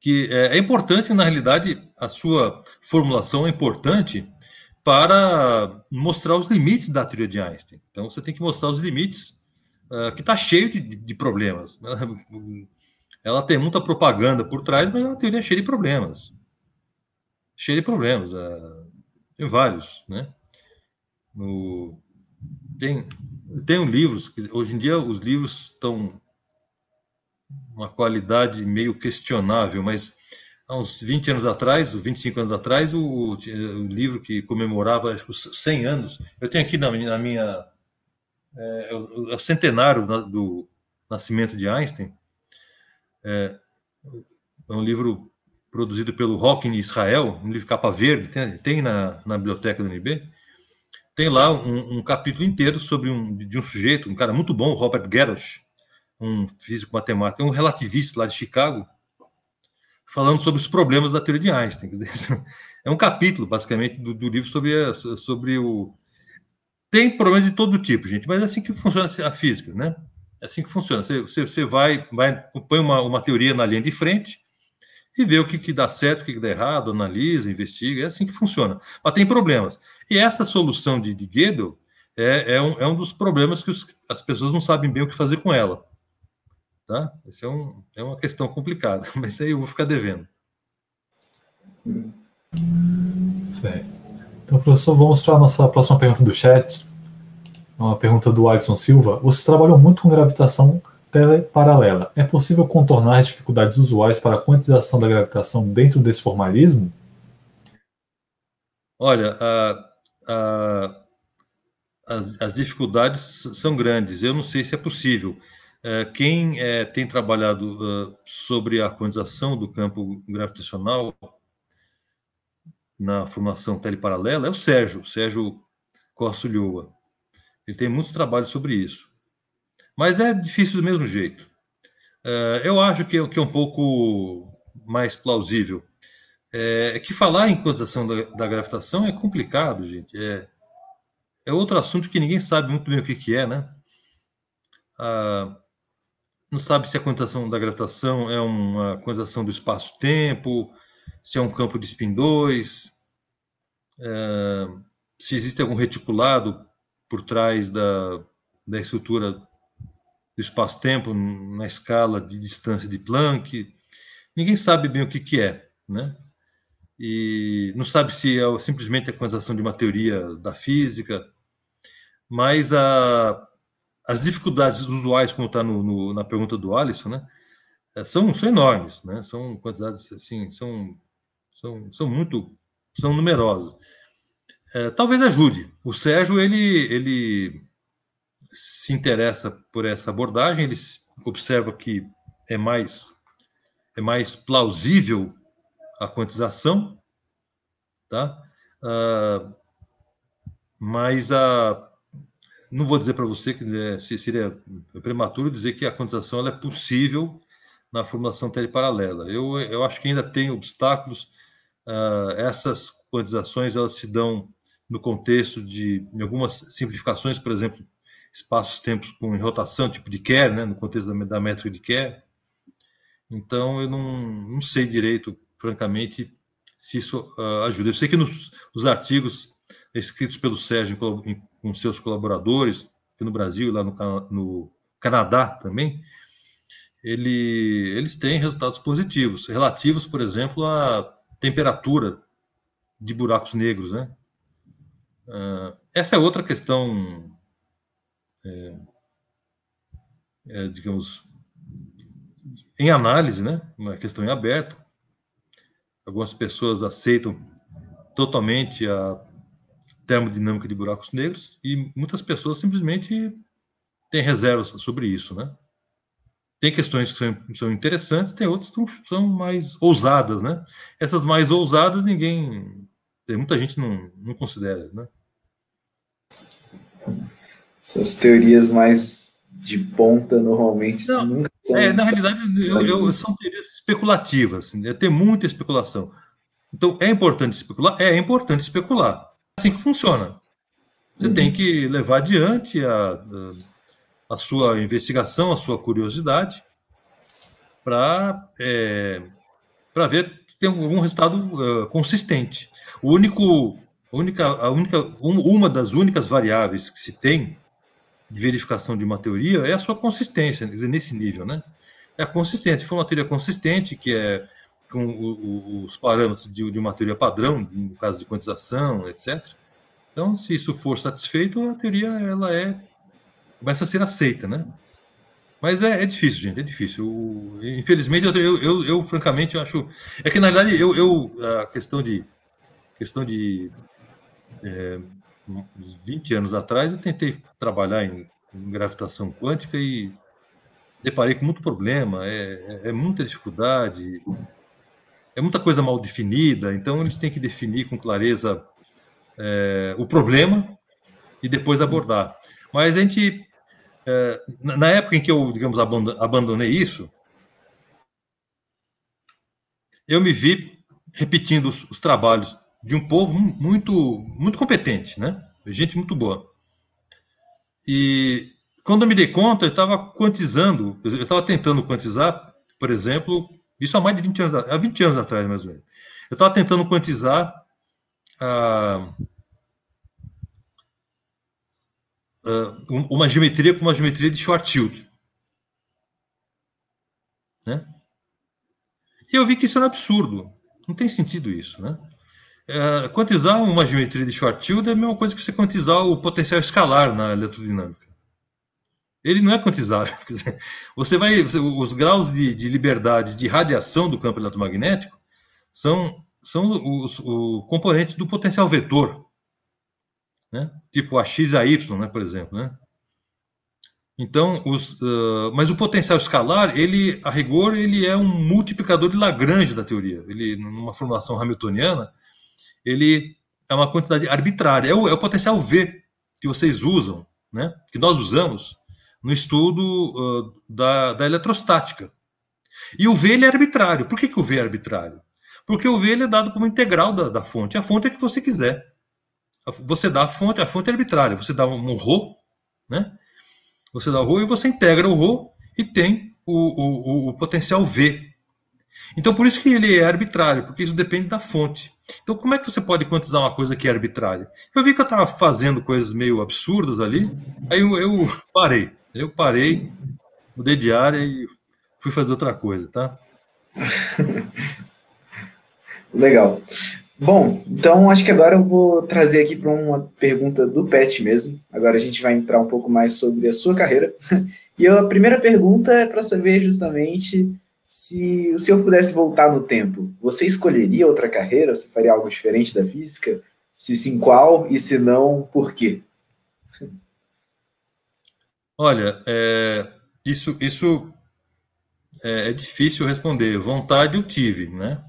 que é, é importante, na realidade, a sua formulação é importante para mostrar os limites da teoria de Einstein. Então, você tem que mostrar os limites, uh, que está cheio de, de problemas. Né? Ela tem muita propaganda por trás, mas é uma teoria cheia de problemas. Cheia de problemas. Uh, tem vários, né? No, tem, tem livros, hoje em dia os livros estão uma qualidade meio questionável, mas há uns 20 anos atrás, 25 anos atrás, o, o livro que comemorava acho, os 100 anos, eu tenho aqui na, na minha. É, o, o centenário do nascimento de Einstein, é, é um livro produzido pelo Hawking Israel, um livro capa verde, tem, tem na, na biblioteca do UNB. Tem lá um, um, capítulo inteiro sobre um, de um sujeito, um cara muito bom, Robert Garrosh, um físico matemático, um relativista lá de Chicago, falando sobre os problemas da teoria de Einstein. Dizer, é um capítulo, basicamente, do, do livro sobre, a, sobre o. Tem problemas de todo tipo, gente, mas é assim que funciona a física, né? É assim que funciona. Você, você, você vai, vai, põe uma, uma teoria na linha de frente e vê o que, que dá certo, o que, que dá errado, analisa, investiga, é assim que funciona. Mas tem problemas. E essa solução de, de Gödel é, é, um, é um dos problemas que os, as pessoas não sabem bem o que fazer com ela. Tá? Isso é, um, é uma questão complicada, mas aí eu vou ficar devendo. Certo. Então, professor, vamos para a nossa próxima pergunta do chat. Uma pergunta do Alisson Silva. Você trabalhou muito com gravitação teleparalela. É possível contornar as dificuldades usuais para a quantização da gravitação dentro desse formalismo? Olha, as, as, dificuldades são grandes. Eu não sei se é possível. É, quem é, tem trabalhado sobre a quantização do campo gravitacional na formação teleparalela é o Sérgio, Sérgio Costa Lhoa. Ele tem muitos trabalhos sobre isso. Mas é difícil do mesmo jeito. Uh, eu acho que, é, que, é um pouco mais plausível. É, é que falar em quantização da, da, gravitação é complicado, gente. É, é outro assunto que ninguém sabe muito bem o que, que é, né? Ah, não sabe se a quantização da gravitação é uma quantização do espaço-tempo, se é um campo de spin 2, é, se existe algum reticulado por trás da, da estrutura do espaço-tempo na escala de distância de Planck. Ninguém sabe bem o que, que é, né? E não sabe se é simplesmente a quantização de uma teoria da física, mas a, as dificuldades usuais, como está na pergunta do Alisson, né? É, são, são enormes, né? São quantidades assim, são, são, são muito, são numerosas. É, talvez ajude. O Sérgio ele, ele se interessa por essa abordagem, ele observa que é mais é mais plausível a quantização, tá? Uh, mas a, não vou dizer para você que né, seria prematuro dizer que a quantização é possível na formulação teleparalela. Eu, eu acho que ainda tem obstáculos. Uh, essas quantizações elas se dão no contexto de algumas simplificações, por exemplo, espaços-tempos com rotação, tipo de Kerr, né, no contexto da, da métrica de Kerr. Então, eu não, não sei direito, francamente, se isso uh, ajuda. Eu sei que nos, nos artigos escritos pelo Sérgio com seus colaboradores, aqui no Brasil, lá no, no Canadá também, ele, eles têm resultados positivos, relativos, por exemplo, à temperatura de buracos negros, né? Uh, essa é outra questão, é, é, digamos, em análise, né? Uma questão em aberto. Algumas pessoas aceitam totalmente a termodinâmica de buracos negros e muitas pessoas simplesmente têm reservas sobre isso, né? Tem questões que são, são interessantes, tem outras que são, mais ousadas, né? Essas mais ousadas ninguém, tem muita gente não, não considera, né? Essas teorias mais de ponta normalmente não, nunca são. É, na realidade, eu, eu, são teorias especulativas, assim, né? tem muita especulação. Então, é importante especular? É, é importante especular assim que funciona. Você uhum. tem que levar adiante a, a, sua investigação, a sua curiosidade, para é, ver se tem algum resultado uh, consistente. O único, a única, a única, um, uma das únicas variáveis que se tem de verificação de uma teoria é a sua consistência, quer dizer, nesse nível, né? É a consistência. Se for uma teoria consistente, que é com os parâmetros de, uma teoria padrão, no caso de quantização, etc. Então, se isso for satisfeito, a teoria ela é começa a ser aceita, né? Mas é, é difícil, gente, é difícil. Infelizmente, eu, eu, eu, eu, francamente eu acho é que na verdade eu, eu a questão de questão de é, 20 anos atrás eu tentei trabalhar em, em gravitação quântica e deparei com muito problema, é, é, é muita dificuldade, é muita coisa mal definida, então eles têm que definir com clareza é, o problema e depois abordar. Mas a gente, é, na época em que eu, digamos, abandonei isso, eu me vi repetindo os, os trabalhos de um povo muito, muito competente, né? Gente muito boa. E quando eu me dei conta, eu estava quantizando, eu estava tentando quantizar, por exemplo, isso há mais de 20 anos, há 20 anos atrás, mais ou menos. Eu estava tentando quantizar ah, ah, uma geometria com uma geometria de Schwarzschild. Né? E eu vi que isso era um absurdo. Não tem sentido isso, né? É, quantizar uma geometria de Schwarzschild é a mesma coisa que você quantizar o potencial escalar na eletrodinâmica ele não é quantizável. Você vai, os graus de, de, liberdade de radiação do campo eletromagnético são, são os, componentes do potencial vetor, né? tipo a x a y, né, por exemplo. Né? Então, os, uh, mas o potencial escalar, ele, a rigor, ele é um multiplicador de Lagrange da teoria. Ele, numa formulação hamiltoniana, ele é uma quantidade arbitrária. É o, é o potencial V que vocês usam, né? que nós usamos no estudo uh, da, da eletrostática. E o V ele é arbitrário. Por que, que o V é arbitrário? Porque o V ele é dado como integral da, da fonte. A fonte é que você quiser. Você dá a fonte, a fonte é arbitrária. Você dá um, um Rho, né? Você dá o Rho e você integra o Rho e tem o, o, o, o potencial V então, por isso que ele é arbitrário, porque isso depende da fonte. Então, como é que você pode quantizar uma coisa que é arbitrária? Eu vi que eu estava fazendo coisas meio absurdas ali, aí eu, eu parei. Eu parei, mudei de área e fui fazer outra coisa, tá? Legal. Bom, então acho que agora eu vou trazer aqui para uma pergunta do Pet mesmo. Agora a gente vai entrar um pouco mais sobre a sua carreira. E a primeira pergunta é para saber justamente se o senhor pudesse voltar no tempo, você escolheria outra carreira? Você faria algo diferente da física? Se sim, qual? E se não, por quê? Olha, é, isso, isso é, é, difícil responder. Vontade eu tive, né?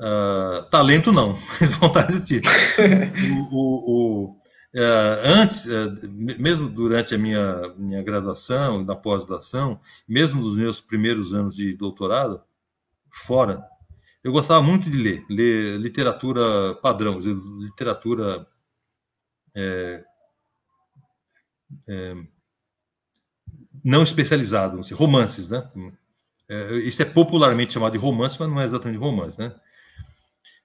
Uh, talento não, vontade eu tive. o, o, o, antes, é, mesmo durante a minha, minha graduação, na pós-graduação, mesmo nos meus primeiros anos de doutorado, fora, eu gostava muito de ler, ler literatura padrão, literatura é, é, não especializada, romances, né? É, isso é popularmente chamado de romance, mas não é exatamente romance, né?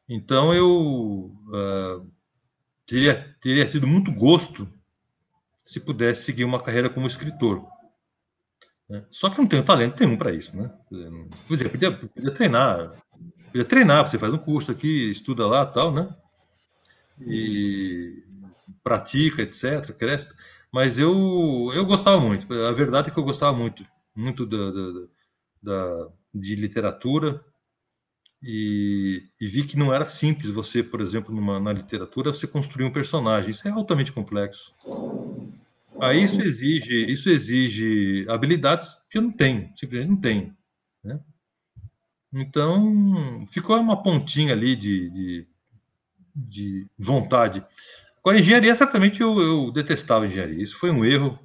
Então eu uh, teria, teria tido muito gosto se pudesse seguir uma carreira como escritor. Né? Só que não tenho talento nenhum para isso, né? Podia, podia, podia, treinar, podia treinar, você faz um curso aqui, estuda lá tal, né? E pratica, etc, cresce. Mas eu, eu gostava muito, a verdade é que eu gostava muito, muito da, da, da de literatura, e, e, vi que não era simples você, por exemplo, numa, na literatura, você construir um personagem. Isso é altamente complexo. Aí isso exige, isso exige habilidades que eu não tenho, simplesmente não tenho. Né? Então, ficou uma pontinha ali de, de, de vontade. Com a engenharia, certamente eu, eu detestava engenharia. Isso foi um erro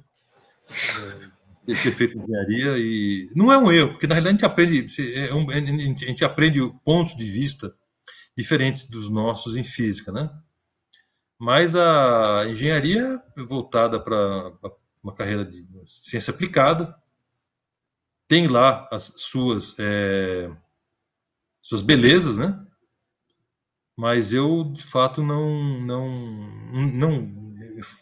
ter feito engenharia e não é um erro, porque na realidade a gente aprende, é um, a gente aprende pontos de vista diferentes dos nossos em física, né? Mas a engenharia voltada para uma carreira de ciência aplicada tem lá as suas é, suas belezas, né? Mas eu de fato não não não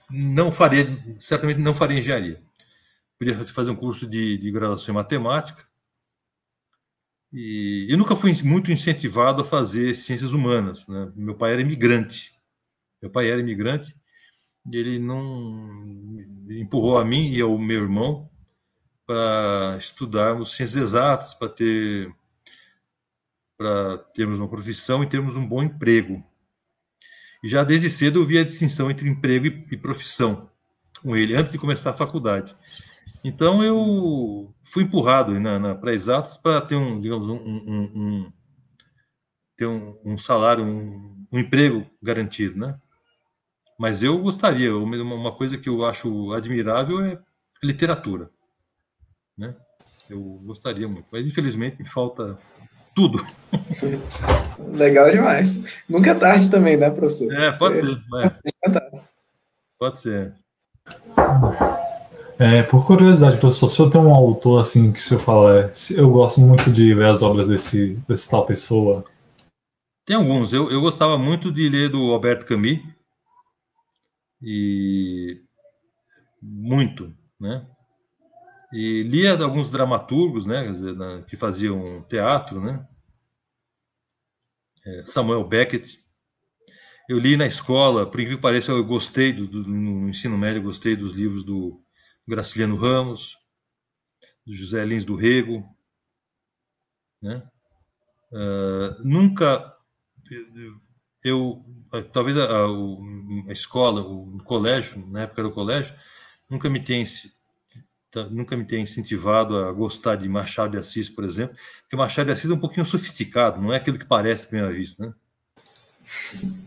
não faria certamente não faria engenharia podia fazer um curso de, de graduação em matemática. E eu nunca fui muito incentivado a fazer ciências humanas. Né? Meu pai era imigrante. Meu pai era imigrante e ele não empurrou a mim e ao meu irmão para estudarmos ciências exatas, para ter para termos uma profissão e termos um bom emprego. E já desde cedo eu via a distinção entre emprego e, e profissão com ele, antes de começar a faculdade. Então eu fui empurrado para exatos para ter um, digamos, um, um, um ter um, salário, um, emprego garantido, né? Mas eu gostaria, uma coisa que eu acho admirável é literatura, né? Eu gostaria muito, mas infelizmente me falta tudo. Legal demais. Nunca é tarde também, né, professor? É, pode Você... ser. É. Pode ser. É, por curiosidade, professor, se eu tenho um autor assim que o senhor fala, é, eu gosto muito de ler as obras desse, desse tal pessoa. Tem alguns. Eu, eu gostava muito de ler do Alberto Camus. E muito, né? E lia alguns dramaturgos, né, que faziam teatro, né? É, Samuel Beckett. Eu li na escola, por incrível que pareça, eu gostei do, do no ensino médio, gostei dos livros do Graciliano Ramos, do José Lins do Rego. Né? Uh, nunca eu talvez a, a, a, escola o colégio na época do colégio nunca me tenha nunca me tenha incentivado a gostar de Machado de Assis por exemplo porque Machado de Assis é um pouquinho sofisticado não é aquilo que parece à primeira vista né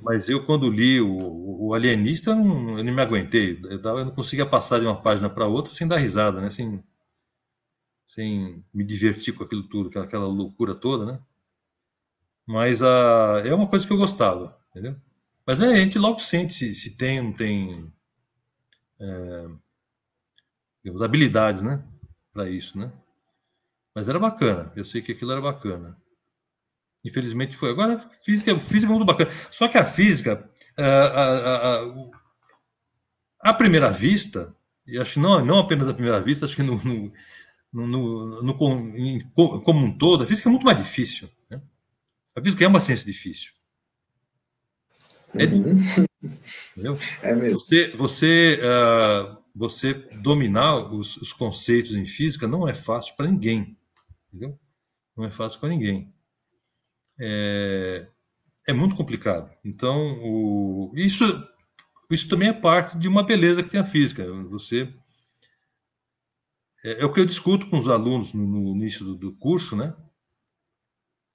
mas eu, quando li o, o Alienista, eu não, eu não, me aguentei. Eu, não conseguia passar de uma página para outra sem dar risada, né? Sem, sem me divertir com aquilo tudo, aquela, loucura toda, né? Mas a, é uma coisa que eu gostava, entendeu? Mas é, a gente logo sente se, se tem ou não tem é, digamos, habilidades, né? Para isso, né? Mas era bacana, eu sei que aquilo era bacana. Infelizmente foi. Agora, física, física é muito bacana. Só que a física, a, a, a, à primeira vista, e acho que não, não apenas à primeira vista, acho que no, no, no, no como um todo, a física é muito mais difícil. Né? A física é uma ciência difícil. É uhum. Entendeu? É mesmo. Você, você, uh, você dominar os, os, conceitos em física não é fácil para ninguém. Entendeu? Não é fácil para ninguém é, é muito complicado. Então, o, isso, isso também é parte de uma beleza que tem a física. Você é, é o que eu discuto com os alunos no, no início do, do, curso, né?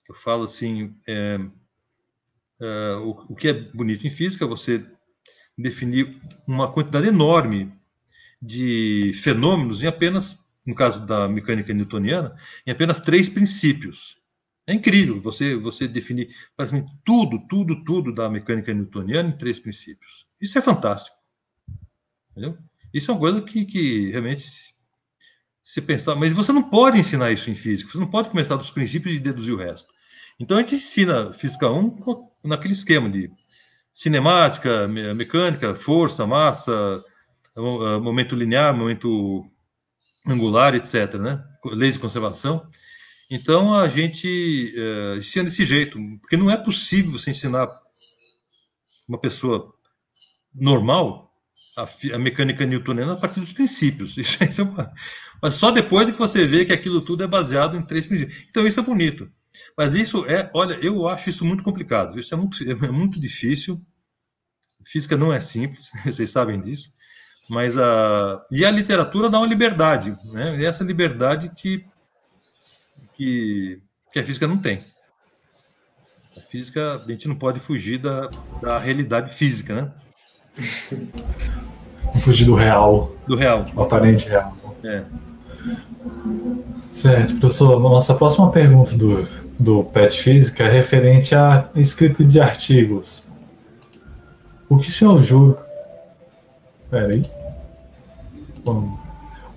Eu falo assim, é, é, o, o, que é bonito em física, você definir uma quantidade enorme de fenômenos em apenas, no caso da mecânica newtoniana, em apenas três princípios. É incrível você você definir praticamente tudo, tudo, tudo da mecânica newtoniana em três princípios. Isso é fantástico. Entendeu? Isso é uma coisa que, que realmente se pensar, mas você não pode ensinar isso em física, você não pode começar dos princípios e deduzir o resto. Então a gente ensina física 1 naquele esquema de cinemática, mecânica, força, massa, momento linear, momento angular, etc. Né? Leis de conservação. Então a gente é, ensina desse jeito, porque não é possível você ensinar uma pessoa normal a, a mecânica newtoniana a partir dos princípios. Isso, isso é uma... Mas só depois é que você vê que aquilo tudo é baseado em três princípios. Então isso é bonito. Mas isso é, olha, eu acho isso muito complicado. Isso é muito, é muito difícil. Física não é simples, vocês sabem disso. Mas a e a literatura dá uma liberdade, né? E essa liberdade que que, que a física não tem. A física, a gente não pode fugir da, da realidade física, né? Fugir do real. Do real. Aparente real. É. Certo, professor. Nossa próxima pergunta do, do PET Física é referente à escrita de artigos. O que o senhor julga? Peraí.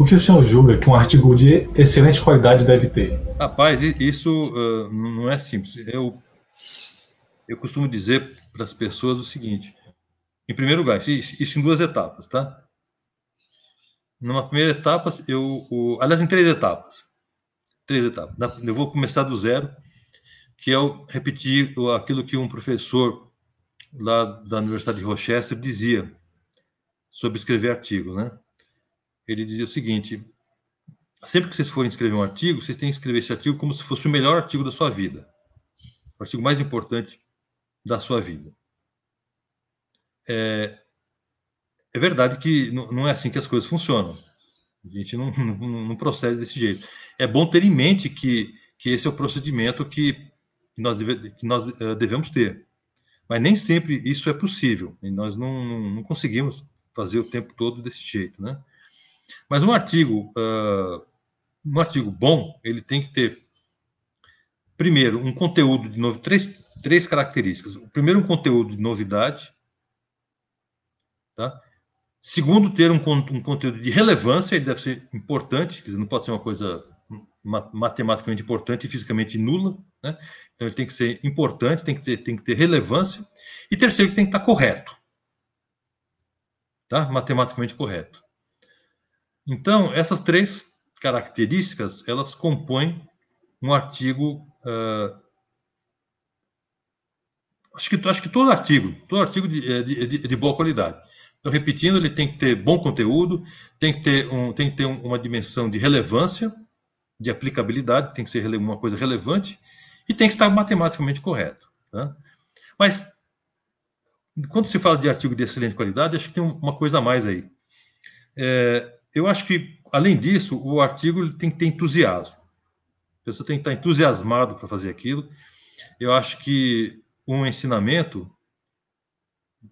O que o senhor julga que um artigo de excelente qualidade deve ter? Rapaz, isso uh, não é simples. Eu, eu costumo dizer para as pessoas o seguinte: em primeiro lugar, isso, isso em duas etapas, tá? Numa primeira etapa, eu, o, aliás, em três etapas. Três etapas. Eu vou começar do zero, que é o, repetir aquilo que um professor lá da Universidade de Rochester dizia sobre escrever artigos, né? Ele dizia o seguinte: sempre que vocês forem escrever um artigo, vocês têm que escrever esse artigo como se fosse o melhor artigo da sua vida, o artigo mais importante da sua vida. É, é verdade que não é assim que as coisas funcionam. A gente não, não, não, procede desse jeito. É bom ter em mente que, que esse é o procedimento que nós, deve, que nós uh, devemos ter. Mas nem sempre isso é possível. E nós não, não, conseguimos fazer o tempo todo desse jeito. Né? Mas um artigo, uh, um artigo bom, ele tem que ter, primeiro, um conteúdo de novo, três, três características. O primeiro, um conteúdo de novidade. Tá? Segundo, ter um, um conteúdo de relevância, ele deve ser importante, quer dizer, não pode ser uma coisa matematicamente importante e fisicamente nula, né? Então ele tem que ser importante, tem que ter, tem que ter relevância. E terceiro, tem que estar correto, tá? Matematicamente correto. Então essas três características elas compõem um artigo. Uh, acho que acho que todo artigo, todo artigo de, de, de, de boa qualidade. Então, repetindo, ele tem que ter bom conteúdo, tem que ter, um, tem que ter uma dimensão de relevância, de aplicabilidade, tem que ser uma coisa relevante, e tem que estar matematicamente correto. Tá? Mas, quando se fala de artigo de excelente qualidade, acho que tem uma coisa a mais aí. É, eu acho que, além disso, o artigo tem que ter entusiasmo. A pessoa tem que estar entusiasmado para fazer aquilo. Eu acho que um ensinamento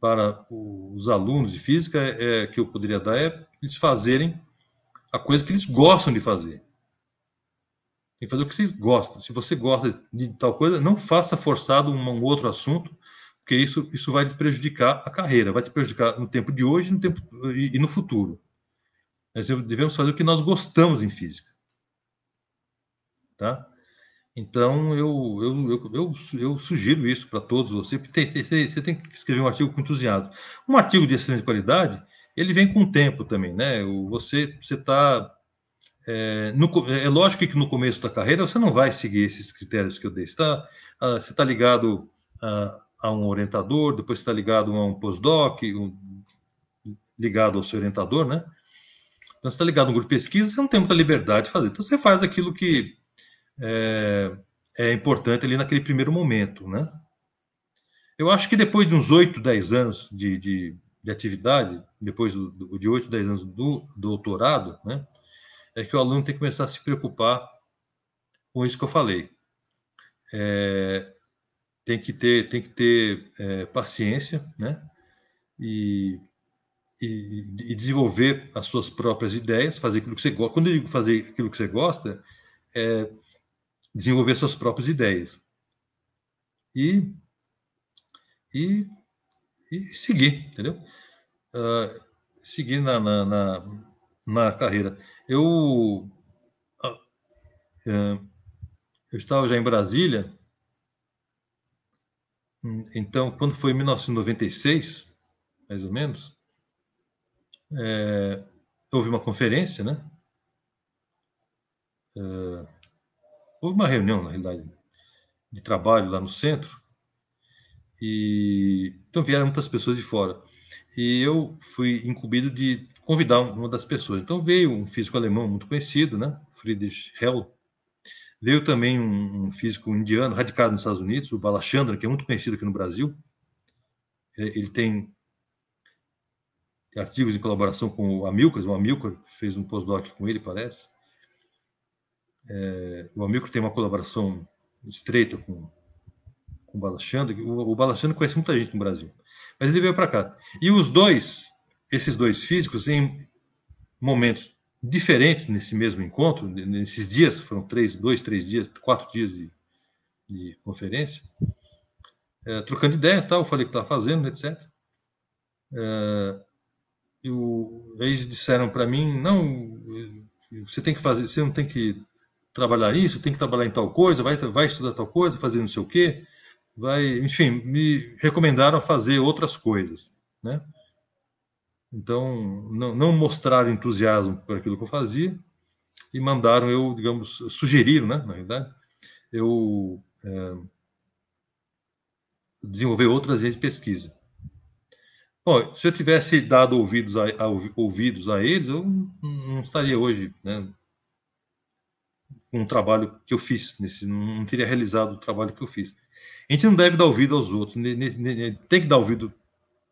para os alunos de física é, que eu poderia dar é eles fazerem a coisa que eles gostam de fazer. Tem que fazer o que vocês gostam. Se você gosta de tal coisa, não faça forçado um, um outro assunto, porque isso, isso vai te prejudicar a carreira, vai te prejudicar no tempo de hoje no tempo, e, e no futuro. Nós devemos fazer o que nós gostamos em física. Tá? Então, eu, eu, eu, eu, eu sugiro isso para todos vocês, tem, você, tem que escrever um artigo com entusiasmo. Um artigo de excelente qualidade, ele vem com tempo também, né? Você está... É, é lógico que no começo da carreira você não vai seguir esses critérios que eu dei. Você está ah, tá ligado a, a, um orientador, depois está ligado a um postdoc, um, ligado ao seu orientador, né? Então, você está ligado um grupo de pesquisa, você não tem muita liberdade de fazer. Então, você faz aquilo que é, é importante ali naquele primeiro momento, né? Eu acho que depois de uns 8, 10 anos de, de, de atividade, depois do, de 8, 10 anos do, do doutorado, né, é que o aluno tem que começar a se preocupar com isso que eu falei. É, tem que ter, tem que ter é, paciência, né? e, e, e, desenvolver as suas próprias ideias, fazer aquilo que você gosta. Quando eu digo fazer aquilo que você gosta, é desenvolver suas próprias ideias. E, e, e seguir, entendeu? Uh, seguir na, na, na, na, carreira. Eu, uh, eu estava já em Brasília, então, quando foi em 1996, mais ou menos, é, houve uma conferência, né? É, houve uma reunião, na realidade, de trabalho lá no centro, e então vieram muitas pessoas de fora. E eu fui incumbido de convidar uma das pessoas. Então veio um físico alemão muito conhecido, né? Friedrich Hell. Veio também um, físico indiano radicado nos Estados Unidos, o Balachandra, que é muito conhecido aqui no Brasil. Ele tem artigos em colaboração com o Amilcar, o Amilcar fez um postdoc com ele, parece. É, o Amilcar tem uma colaboração estreita com, com o Balachandra. O, o Balachandra conhece muita gente no Brasil. Mas ele veio para cá. E os dois, esses dois físicos, em momentos diferentes nesse mesmo encontro, nesses dias, foram três, dois, três dias, quatro dias de, de conferência, é, trocando ideias, tal, eu falei o que estava fazendo, etc. e o, eles disseram para mim, não, você tem que fazer, você não tem que trabalhar isso, tem que trabalhar em tal coisa, vai, vai estudar tal coisa, fazer não sei o quê, vai, enfim, me recomendaram fazer outras coisas, né? Então, não, não mostraram entusiasmo por aquilo que eu fazia e mandaram eu, digamos, sugeriram, né, na realidade, eu é, desenvolver outras vezes de pesquisa. Se eu tivesse dado ouvidos a, a, ouvidos a eles, eu não estaria hoje, né, o trabalho que eu fiz, nesse, não teria realizado o trabalho que eu fiz. A gente não deve dar ouvido aos outros, tem que dar ouvido,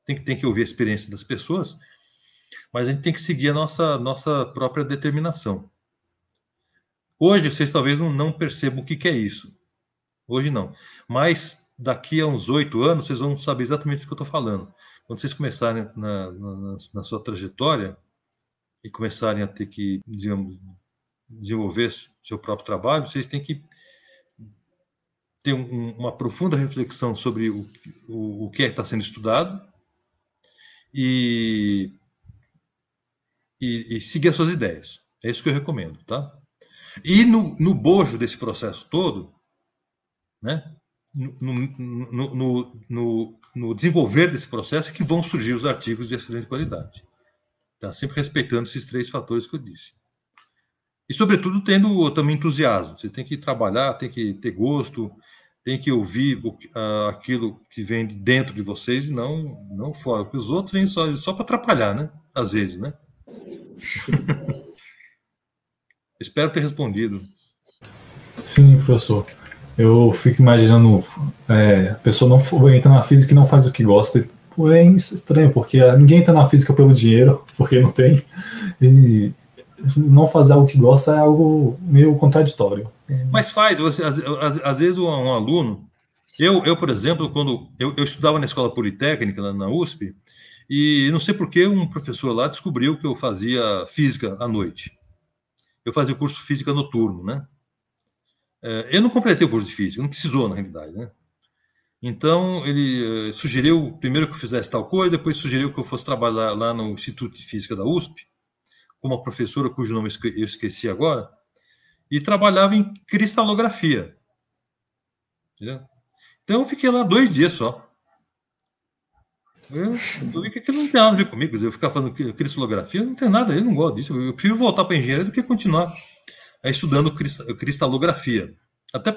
tem que, tem que ouvir a experiência das pessoas, mas a gente tem que seguir a nossa, nossa própria determinação. Hoje, vocês talvez não, não percebam o que, que é isso. Hoje não. Mas daqui a uns oito anos, vocês vão saber exatamente o que eu estou falando quando vocês começarem na, na, na, sua trajetória e começarem a ter que, digamos, desenvolver seu próprio trabalho, vocês têm que ter um, uma profunda reflexão sobre o, o, o que é está sendo estudado e, e, e, seguir as suas ideias. É isso que eu recomendo, tá? E no, no bojo desse processo todo, né? No, no, no, no, no desenvolver desse processo é que vão surgir os artigos de excelente qualidade. Tá? Sempre respeitando esses três fatores que eu disse. E, sobretudo, tendo também entusiasmo. Vocês têm que trabalhar, têm que ter gosto, têm que ouvir uh, aquilo que vem de dentro de vocês e não, não fora. Porque os outros vêm só, só para atrapalhar, né? Às vezes, né? Espero ter respondido. Sim, professor. Eu fico imaginando, é, a pessoa não entra na física e não faz o que gosta. É estranho, porque ninguém entra na física pelo dinheiro, porque não tem. E não fazer algo que gosta é algo meio contraditório. Mas faz, você, às, às, às vezes um, um, aluno. Eu, eu, por exemplo, quando eu, eu estudava na escola politécnica, lá na USP, e não sei por que um professor lá descobriu que eu fazia física à noite. Eu fazia curso física noturno, né? É, eu não completei o curso de física, não precisou, na realidade, né? Então, ele uh, sugeriu primeiro que eu fizesse tal coisa, depois sugeriu que eu fosse trabalhar lá no Instituto de Física da USP, com uma professora cujo nome eu esqueci agora, e trabalhava em cristalografia. Entendeu? Então, eu fiquei lá dois dias só. Eu vi que aquilo não tem nada a ver comigo. Eu ficar fazendo cristalografia, não tem nada, eu não gosto disso. Eu prefiro voltar para engenharia do que continuar é estudando cristalografia. Até,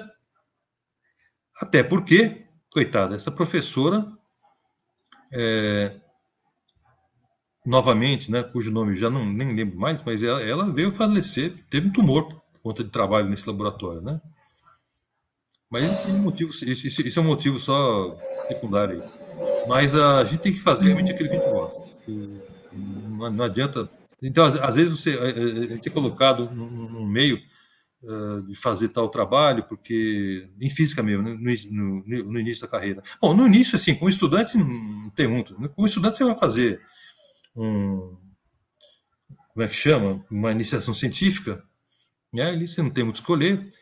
até porque, coitada, essa professora, é, novamente, né, cujo nome já não nem lembro mais, mas ela, ela veio falecer, teve um tumor por conta de trabalho nesse laboratório, né? Mas isso, motivo, isso, isso é um motivo só secundário. Mas a gente tem que fazer realmente aquilo que a gente gosta. Não, não adianta então, às, às vezes, você, a, gente é colocado num, meio uh, de fazer tal trabalho, porque em física mesmo, né, no, no, no, início da carreira. Bom, no início, assim, com estudante não tem muito. Né? Com estudante você vai fazer um. Como é que chama? Uma iniciação científica, né? ali você não tem muito escolher.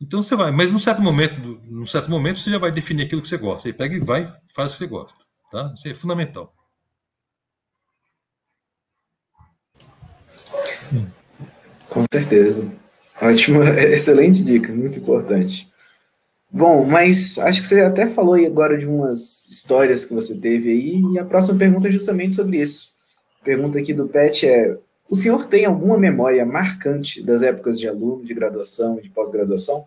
Então você vai, mas num certo momento, num certo momento você já vai definir aquilo que você gosta. Aí pega e vai, faz o que você gosta, tá? Isso é fundamental. Com certeza. Ótima, excelente dica, muito importante. Bom, mas acho que você até falou aí agora de umas histórias que você teve aí, e a próxima pergunta é justamente sobre isso. A pergunta aqui do Pet é: o senhor tem alguma memória marcante das épocas de aluno, de graduação, de pós-graduação?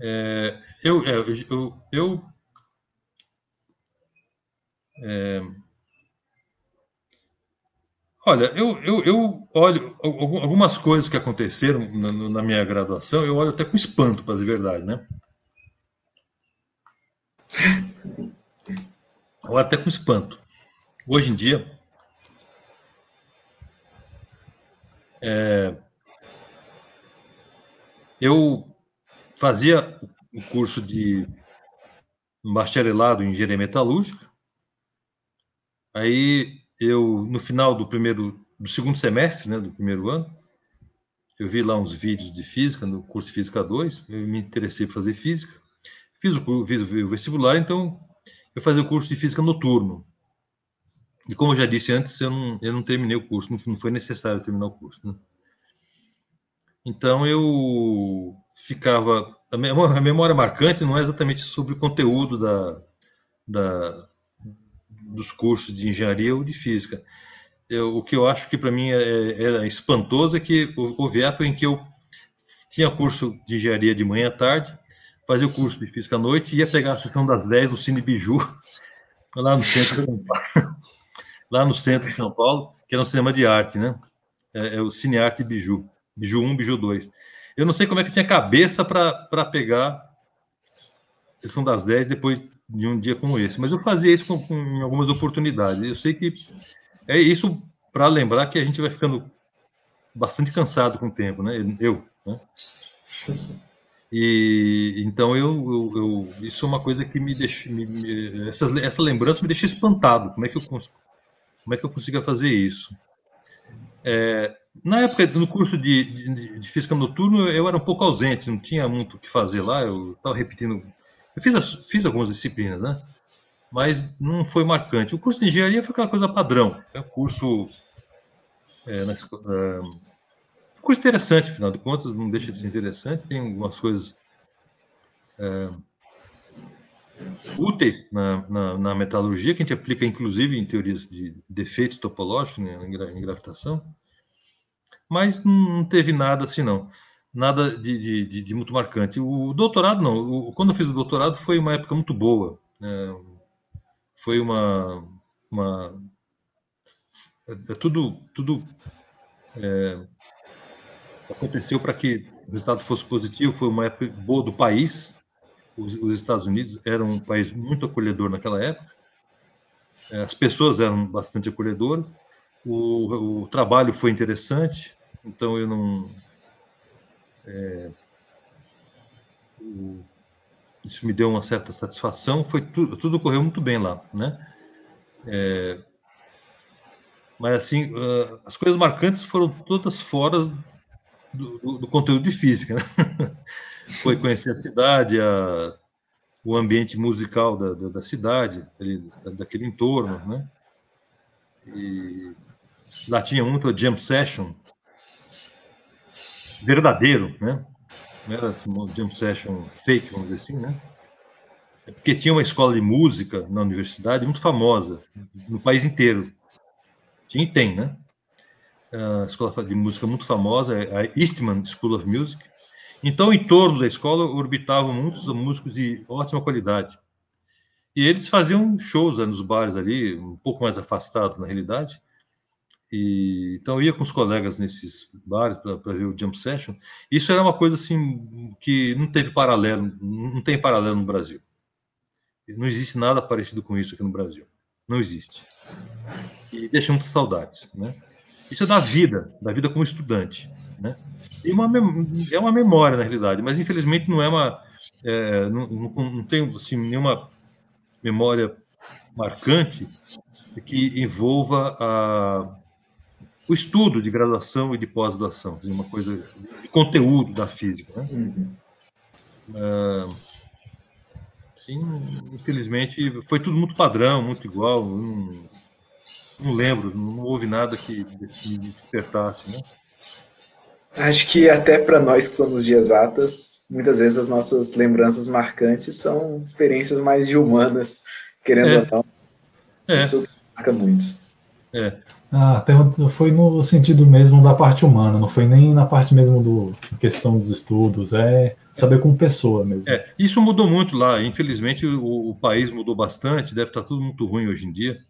É, eu, é, eu, eu é, Olha, eu, eu, eu olho algumas coisas que aconteceram na, na, minha graduação, eu olho até com espanto, para dizer verdade, né? Eu olho até com espanto. Hoje em dia, é, eu fazia o curso de bacharelado em engenharia metalúrgica, aí eu no final do primeiro do segundo semestre, né, do primeiro ano, eu vi lá uns vídeos de física no curso de física 2, eu me interessei por fazer física. Fiz o, fiz o vestibular, então eu fazia o curso de física noturno. E como eu já disse antes, eu não, eu não terminei o curso, não, foi necessário terminar o curso. Né? Então eu ficava. A memória marcante não é exatamente sobre o conteúdo da, da, dos cursos de engenharia ou de física. Eu, o que eu acho que para mim é, era espantoso é que houve época em que eu tinha curso de engenharia de manhã à tarde, fazia o curso de física à noite e ia pegar a sessão das 10 no Cine Biju, lá no centro de lá no centro de São Paulo, que era um cinema de arte, né? É, é o Cine Arte Biju, Biju 1, Biju 2. Eu não sei como é que eu tinha cabeça para pegar a sessão das 10 depois de um dia como esse. Mas eu fazia isso com, com em algumas oportunidades. Eu sei que é isso para lembrar que a gente vai ficando bastante cansado com o tempo, né? Eu, né? E então eu, eu, eu, isso é uma coisa que me deixa, me, me, essa, essa lembrança me deixa espantado. Como é que eu como é que eu consigo fazer isso? É, na época no curso de, de, de, física noturno eu era um pouco ausente, não tinha muito o que fazer lá. Eu estava repetindo eu fiz, fiz algumas disciplinas, né? Mas não foi marcante. O curso de engenharia foi aquela coisa padrão. É um curso. É, na, é, um curso interessante, afinal de contas, não deixa de ser interessante. Tem algumas coisas é, úteis na, na, na, metalurgia, que a gente aplica, inclusive, em teorias de defeitos topológicos, né, em, gravitação. Mas não teve nada assim, não nada de, de, de, muito marcante. O doutorado, não. O, quando eu fiz o doutorado, foi uma época muito boa. Né? Foi uma. uma é, é tudo tudo é, aconteceu para que o resultado fosse positivo. Foi uma época boa do país. Os, os Estados Unidos eram um país muito acolhedor naquela época. É, as pessoas eram bastante acolhedoras. O, o trabalho foi interessante. Então eu não é, o, isso me deu uma certa satisfação. Foi tudo, correu muito bem lá, né? É, mas assim, uh, as coisas marcantes foram todas fora do, do, do conteúdo de física. Né? Foi conhecer a cidade, a, o ambiente musical da, da, da cidade, ali, daquele entorno, né? E lá tinha muito a jam session, verdadeiro, né? Não era uma jam session fake, vamos dizer assim, né? É porque tinha uma escola de música na universidade muito famosa, no país inteiro. Tinha e tem, né? A escola de música muito famosa, a Eastman School of Music. Então, em torno da escola orbitavam muitos músicos de ótima qualidade. E eles faziam shows nos bares ali, um pouco mais afastados na realidade, e, então ia com os colegas nesses bares para ver o Jump Session. Isso era uma coisa assim que não teve paralelo, não tem paralelo no Brasil. Não existe nada parecido com isso aqui no Brasil. Não existe. E deixa muitas saudades, né? Isso é da vida, da vida como estudante. Né? E uma, é uma memória, na realidade, mas infelizmente não é uma. É, não, não, não tem assim, nenhuma memória marcante que envolva a, o estudo de graduação e de pós-graduação, uma coisa de conteúdo da física. Né? Uhum. Uh, sim, infelizmente foi tudo muito padrão, muito igual. Não, não lembro, não houve nada que me despertasse, né? Acho que até para nós que somos de exatas, muitas vezes as nossas lembranças marcantes são experiências mais de humanas, querendo é. ou não. É. Isso marca muito. É. Ah, foi no sentido mesmo da parte humana, não foi nem na parte mesmo do questão dos estudos, é saber como pessoa mesmo. É, isso mudou muito lá. Infelizmente o, o país mudou bastante, deve estar tudo muito ruim hoje em dia.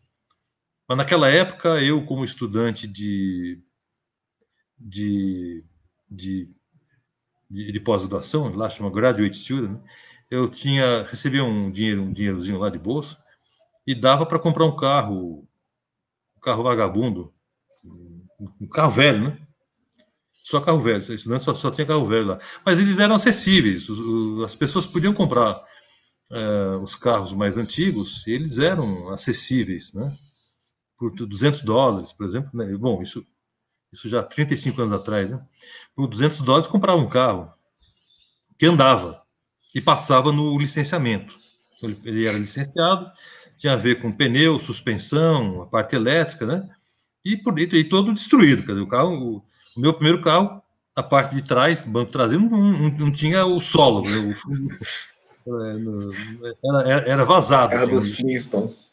Mas naquela época, eu, como estudante de, de, de, de, de pós-graduação, lá chama Graduate Student, eu tinha recebia um dinheiro, um dinheirozinho lá de bolsa e dava para comprar um carro, carro vagabundo, um carro velho, né? Só carro velho, estudante só, só tinha carro velho lá. Mas eles eram acessíveis, as pessoas podiam comprar é, os carros mais antigos eles eram acessíveis, né? por 200 dólares, por exemplo, né? bom, isso, isso já 35 anos atrás, né? por 200 dólares comprava um carro que andava e passava no licenciamento. Então, ele era licenciado, tinha a ver com pneu, suspensão, a parte elétrica, né? E, por, e todo destruído. Quer dizer, o carro, o, meu primeiro carro, a parte de trás, banco traseiro, não, não, não tinha o solo, né? o, era, era vazado. Era assim, dos Flintstones.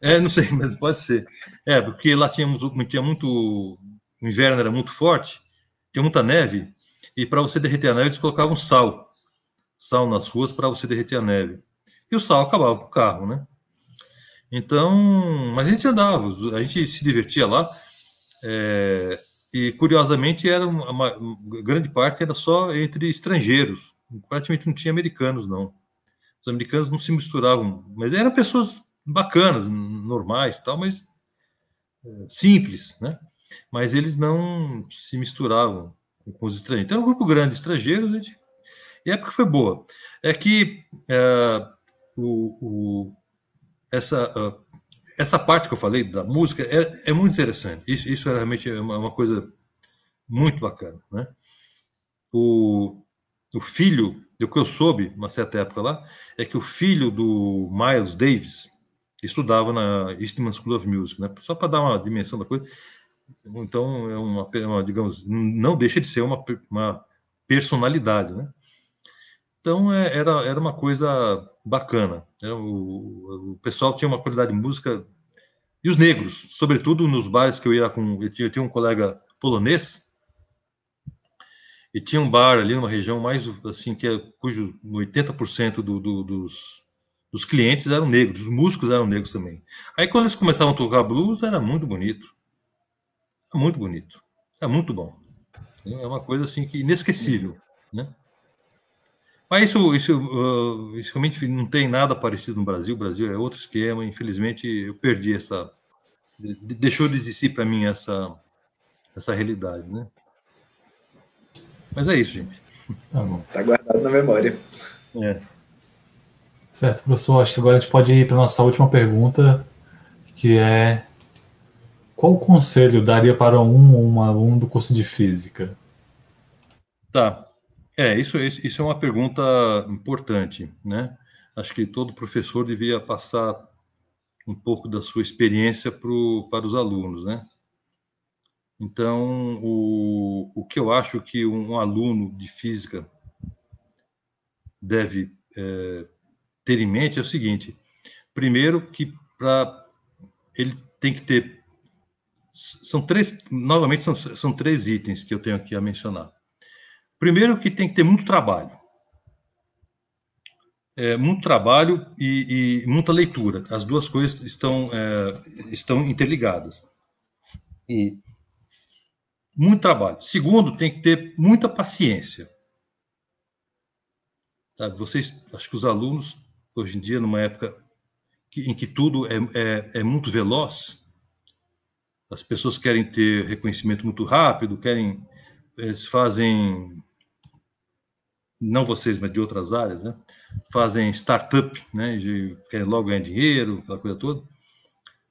É, não sei, mas pode ser. É, porque lá tinha muito, tinha muito. O inverno era muito forte, tinha muita neve, e para você derreter a neve, eles colocavam sal. Sal nas ruas para você derreter a neve. E o sal acabava com o carro, né? Então, mas a gente andava, a gente se divertia lá. É, e curiosamente era uma, uma, grande parte era só entre estrangeiros, praticamente não tinha americanos não. Os americanos não se misturavam, mas eram pessoas bacanas, normais tal, mas é, simples, né? Mas eles não se misturavam com os estrangeiros. Então, era um grupo grande de estrangeiros, gente, e a época foi boa. É que é, o, o, essa, uh, essa parte que eu falei da música é, é muito interessante. Isso, isso é realmente uma, uma, coisa muito bacana, né? O, o filho, o que eu soube, uma certa época lá, é que o filho do Miles Davis, estudava na Eastman School of Music, né? Só para dar uma dimensão da coisa. Então, é uma, uma, digamos, não deixa de ser uma, uma personalidade, né? Então, é, era, era uma coisa bacana. Né? O, o, pessoal tinha uma qualidade de música. E os negros, sobretudo nos bares que eu ia com. Eu tinha, eu tinha um colega polonês, e tinha um bar ali numa região mais assim que é, cujo 80% do, do, dos os clientes eram negros, os músicos eram negros também. Aí quando eles começavam a tocar blues, era muito bonito. Muito bonito. É muito bom. É uma coisa assim que inesquecível, né? Mas isso, isso, uh, isso realmente não tem nada parecido no Brasil. O Brasil é outro esquema. Infelizmente, eu perdi essa. Deixou de existir para mim essa, essa realidade, né? Mas é isso, gente. Tá bom. Tá guardado na memória. É. Certo, professor. Acho que agora a gente pode ir para a nossa última pergunta, que é qual conselho daria para um ou um aluno do curso de física? Tá. É, isso, isso é uma pergunta importante, né? Acho que todo professor devia passar um pouco da sua experiência pro, para os alunos, né? Então, o, o que eu acho que um aluno de física deve é, ter em mente é o seguinte: primeiro, que para ele tem que ter. São três, novamente, são, são três itens que eu tenho aqui a mencionar. Primeiro, que tem que ter muito trabalho. É, muito trabalho e, e, muita leitura. As duas coisas estão, é, estão interligadas. E muito trabalho. Segundo, tem que ter muita paciência. Sabe, vocês, acho que os alunos hoje em dia, numa época que, em que tudo é, é, é muito veloz, as pessoas querem ter reconhecimento muito rápido, querem, eles fazem, não vocês, mas de outras áreas, né? Fazem startup, né? De, querem logo ganhar dinheiro, aquela coisa toda.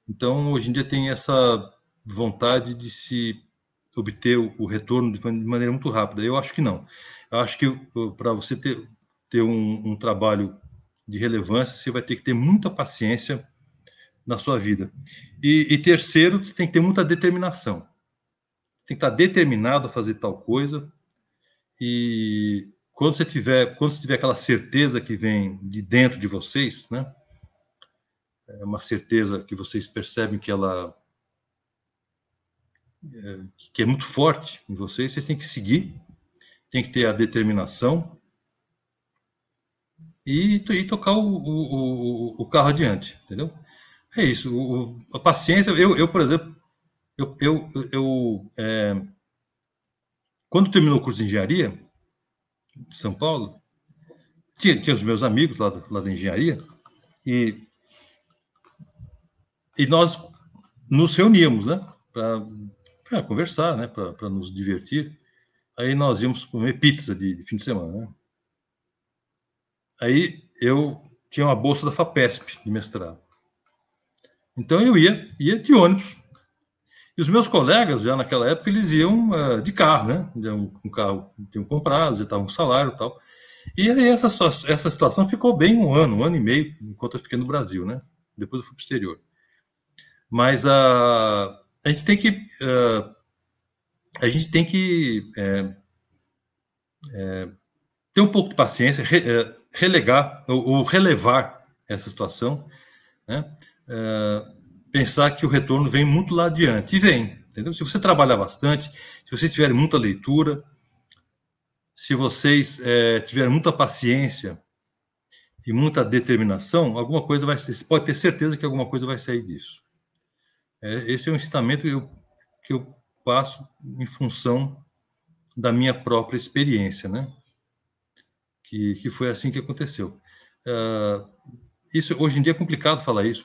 Então, hoje em dia tem essa vontade de se obter o, retorno de maneira muito rápida. Eu acho que não. Eu acho que para você ter, ter um, um, trabalho de relevância, você vai ter que ter muita paciência na sua vida. E, e terceiro, você tem que ter muita determinação. Você tem que estar determinado a fazer tal coisa. E quando você tiver, quando você tiver aquela certeza que vem de dentro de vocês, né? É uma certeza que vocês percebem que ela é, que é muito forte em vocês, vocês têm que seguir, tem que ter a determinação e, e tocar o, o, o, carro adiante, entendeu? É isso. O, a paciência, eu, eu por exemplo, eu, eu, eu é, quando terminou o curso de engenharia em São Paulo, tinha, tinha os meus amigos lá, lá da engenharia e, e nós nos reuníamos, né, para conversar, né, para nos divertir. Aí nós íamos comer pizza de, de fim de semana, né? Aí eu tinha uma bolsa da FAPESP de mestrado. Então eu ia, ia de ônibus. E os meus colegas, já naquela época, eles iam uh, de carro, né? Um, um carro tinham comprado, já estavam um salário e tal. E aí essa, essa situação ficou bem um ano, um ano e meio, enquanto eu fiquei no Brasil, né? Depois eu fui para o exterior. Mas a, a gente tem que. Uh, a gente tem que é, é, ter um pouco de paciência, re, é, relegar ou, ou, relevar essa situação, né? Pensar que o retorno vem muito lá adiante. E vem, entendeu? Se você trabalhar bastante, se você tiver muita leitura, se vocês é, tiverem muita paciência e muita determinação, alguma coisa vai ser. Você pode ter certeza que alguma coisa vai sair disso. É, esse é um ensinamento que eu, que eu passo em função da minha própria experiência, né? Que, que foi assim que aconteceu. Uh, isso hoje em dia é complicado falar isso,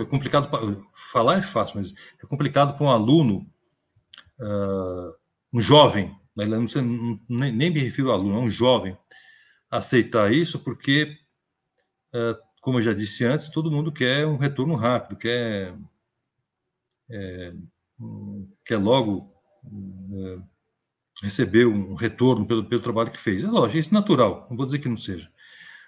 é complicado falar é fácil, mas é complicado para um aluno, uh, um jovem, né, não sei, nem, nem, me refiro ao aluno, é um jovem, aceitar isso, porque, uh, como eu já disse antes, todo mundo quer um retorno rápido, quer, é, quer logo é, receber um retorno pelo, pelo trabalho que fez. É lógico, isso é natural, não vou dizer que não seja.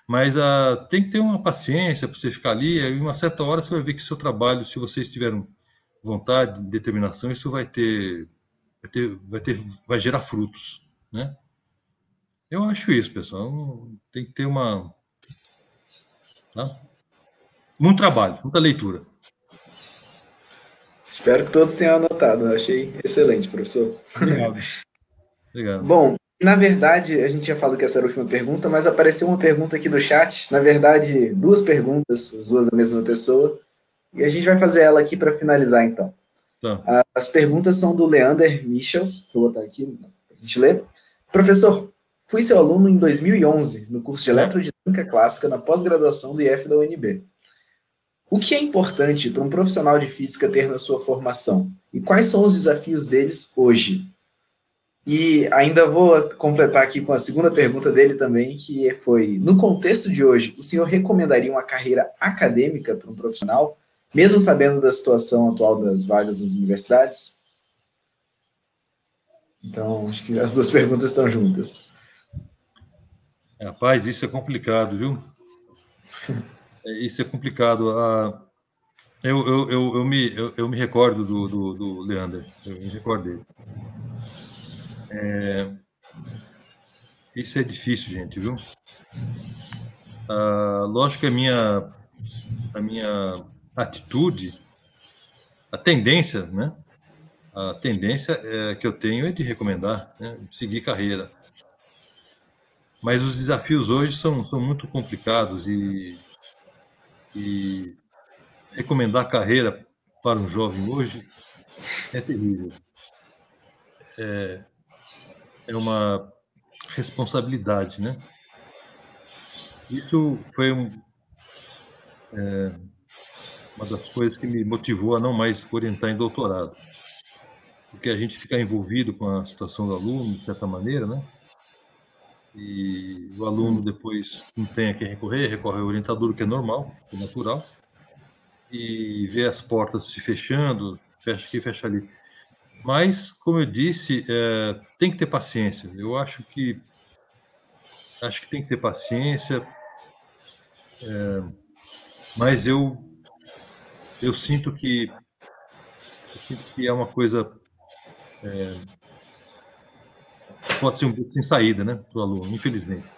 Mas uh, tem que ter uma paciência para você ficar ali, e uma certa hora você vai ver que o seu trabalho, se vocês tiverem vontade, determinação, isso vai ter, vai ter, vai, ter, vai gerar frutos, né? Eu acho isso, pessoal. Tem que ter uma. Tá? Muito trabalho, muita leitura. Espero que todos tenham anotado. Eu achei excelente, professor. Obrigado. Obrigado. Bom, na verdade, a gente já falou que essa era a última pergunta, mas apareceu uma pergunta aqui do chat. Na verdade, duas perguntas, as duas da mesma pessoa. E a gente vai fazer ela aqui para finalizar, então. Tá. As perguntas são do Leander Michels, vou botar aqui para a gente ler. Professor, fui seu aluno em 2011, no curso de Eletrodinâmica Clássica, na pós-graduação do IF da UNB. O que é importante para um profissional de física ter na sua formação? E quais são os desafios deles hoje? E ainda vou completar aqui com a segunda pergunta dele também, que foi: no contexto de hoje, o senhor recomendaria uma carreira acadêmica para um profissional, mesmo sabendo da situação atual das vagas nas universidades? Então, acho que as duas perguntas estão juntas. Rapaz, isso é complicado, viu? Isso é complicado. Ah, eu, eu, eu, eu, me, eu, eu me recordo do, do, do Leander, eu me recordo dele. É, isso é difícil, gente, viu? Ah, lógico que a minha, a minha atitude, a tendência, né? A tendência é, que eu tenho é de recomendar, né? seguir carreira. Mas os desafios hoje são, são muito complicados e, e recomendar carreira para um jovem hoje é terrível. É, é uma responsabilidade, né? Isso foi um, é, uma das coisas que me motivou a não mais orientar em doutorado. Porque a gente fica envolvido com a situação do aluno, de certa maneira, né? E o aluno depois não tem a quem recorrer, recorre ao orientador, o que é normal, é natural, e vê as portas se fechando, fecha aqui, fecha ali. Mas, como eu disse, é, tem que ter paciência. Eu acho que acho que tem que ter paciência. É, mas eu eu sinto que eu sinto que é uma coisa é, pode ser um pouco sem saída, né, para o aluno, infelizmente.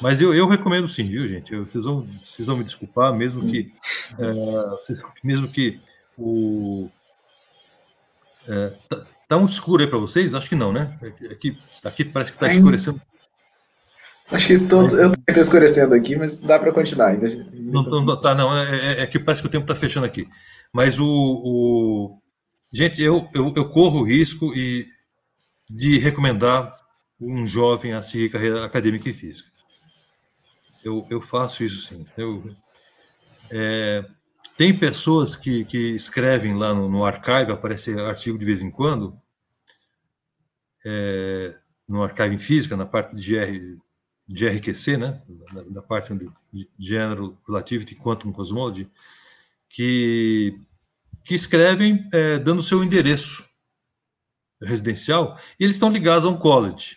Mas eu, eu recomendo sim, viu, gente? Eu, vocês, vão, vocês vão me desculpar, mesmo que é, mesmo que o é, tá, muito escuro aí para vocês? Acho que não, né? Aqui, aqui parece que está escurecendo. Acho que todos, eu estou escurecendo aqui, mas dá para continuar ainda. Não, não, tá, não, é, é, é, que parece que o tempo está fechando aqui. Mas o, o... gente, eu, eu, eu corro o risco e de recomendar um jovem a seguir carreira acadêmica e física. Eu, eu faço isso sim. Eu, é, tem pessoas que, que escrevem lá no, no archive, aparece artigo de vez em quando, é, no archive em física, na parte de, GR, de RQC, né, da, parte de General Relativity Quantum Cosmology, que, que escrevem é, dando seu endereço residencial, e eles estão ligados a um college.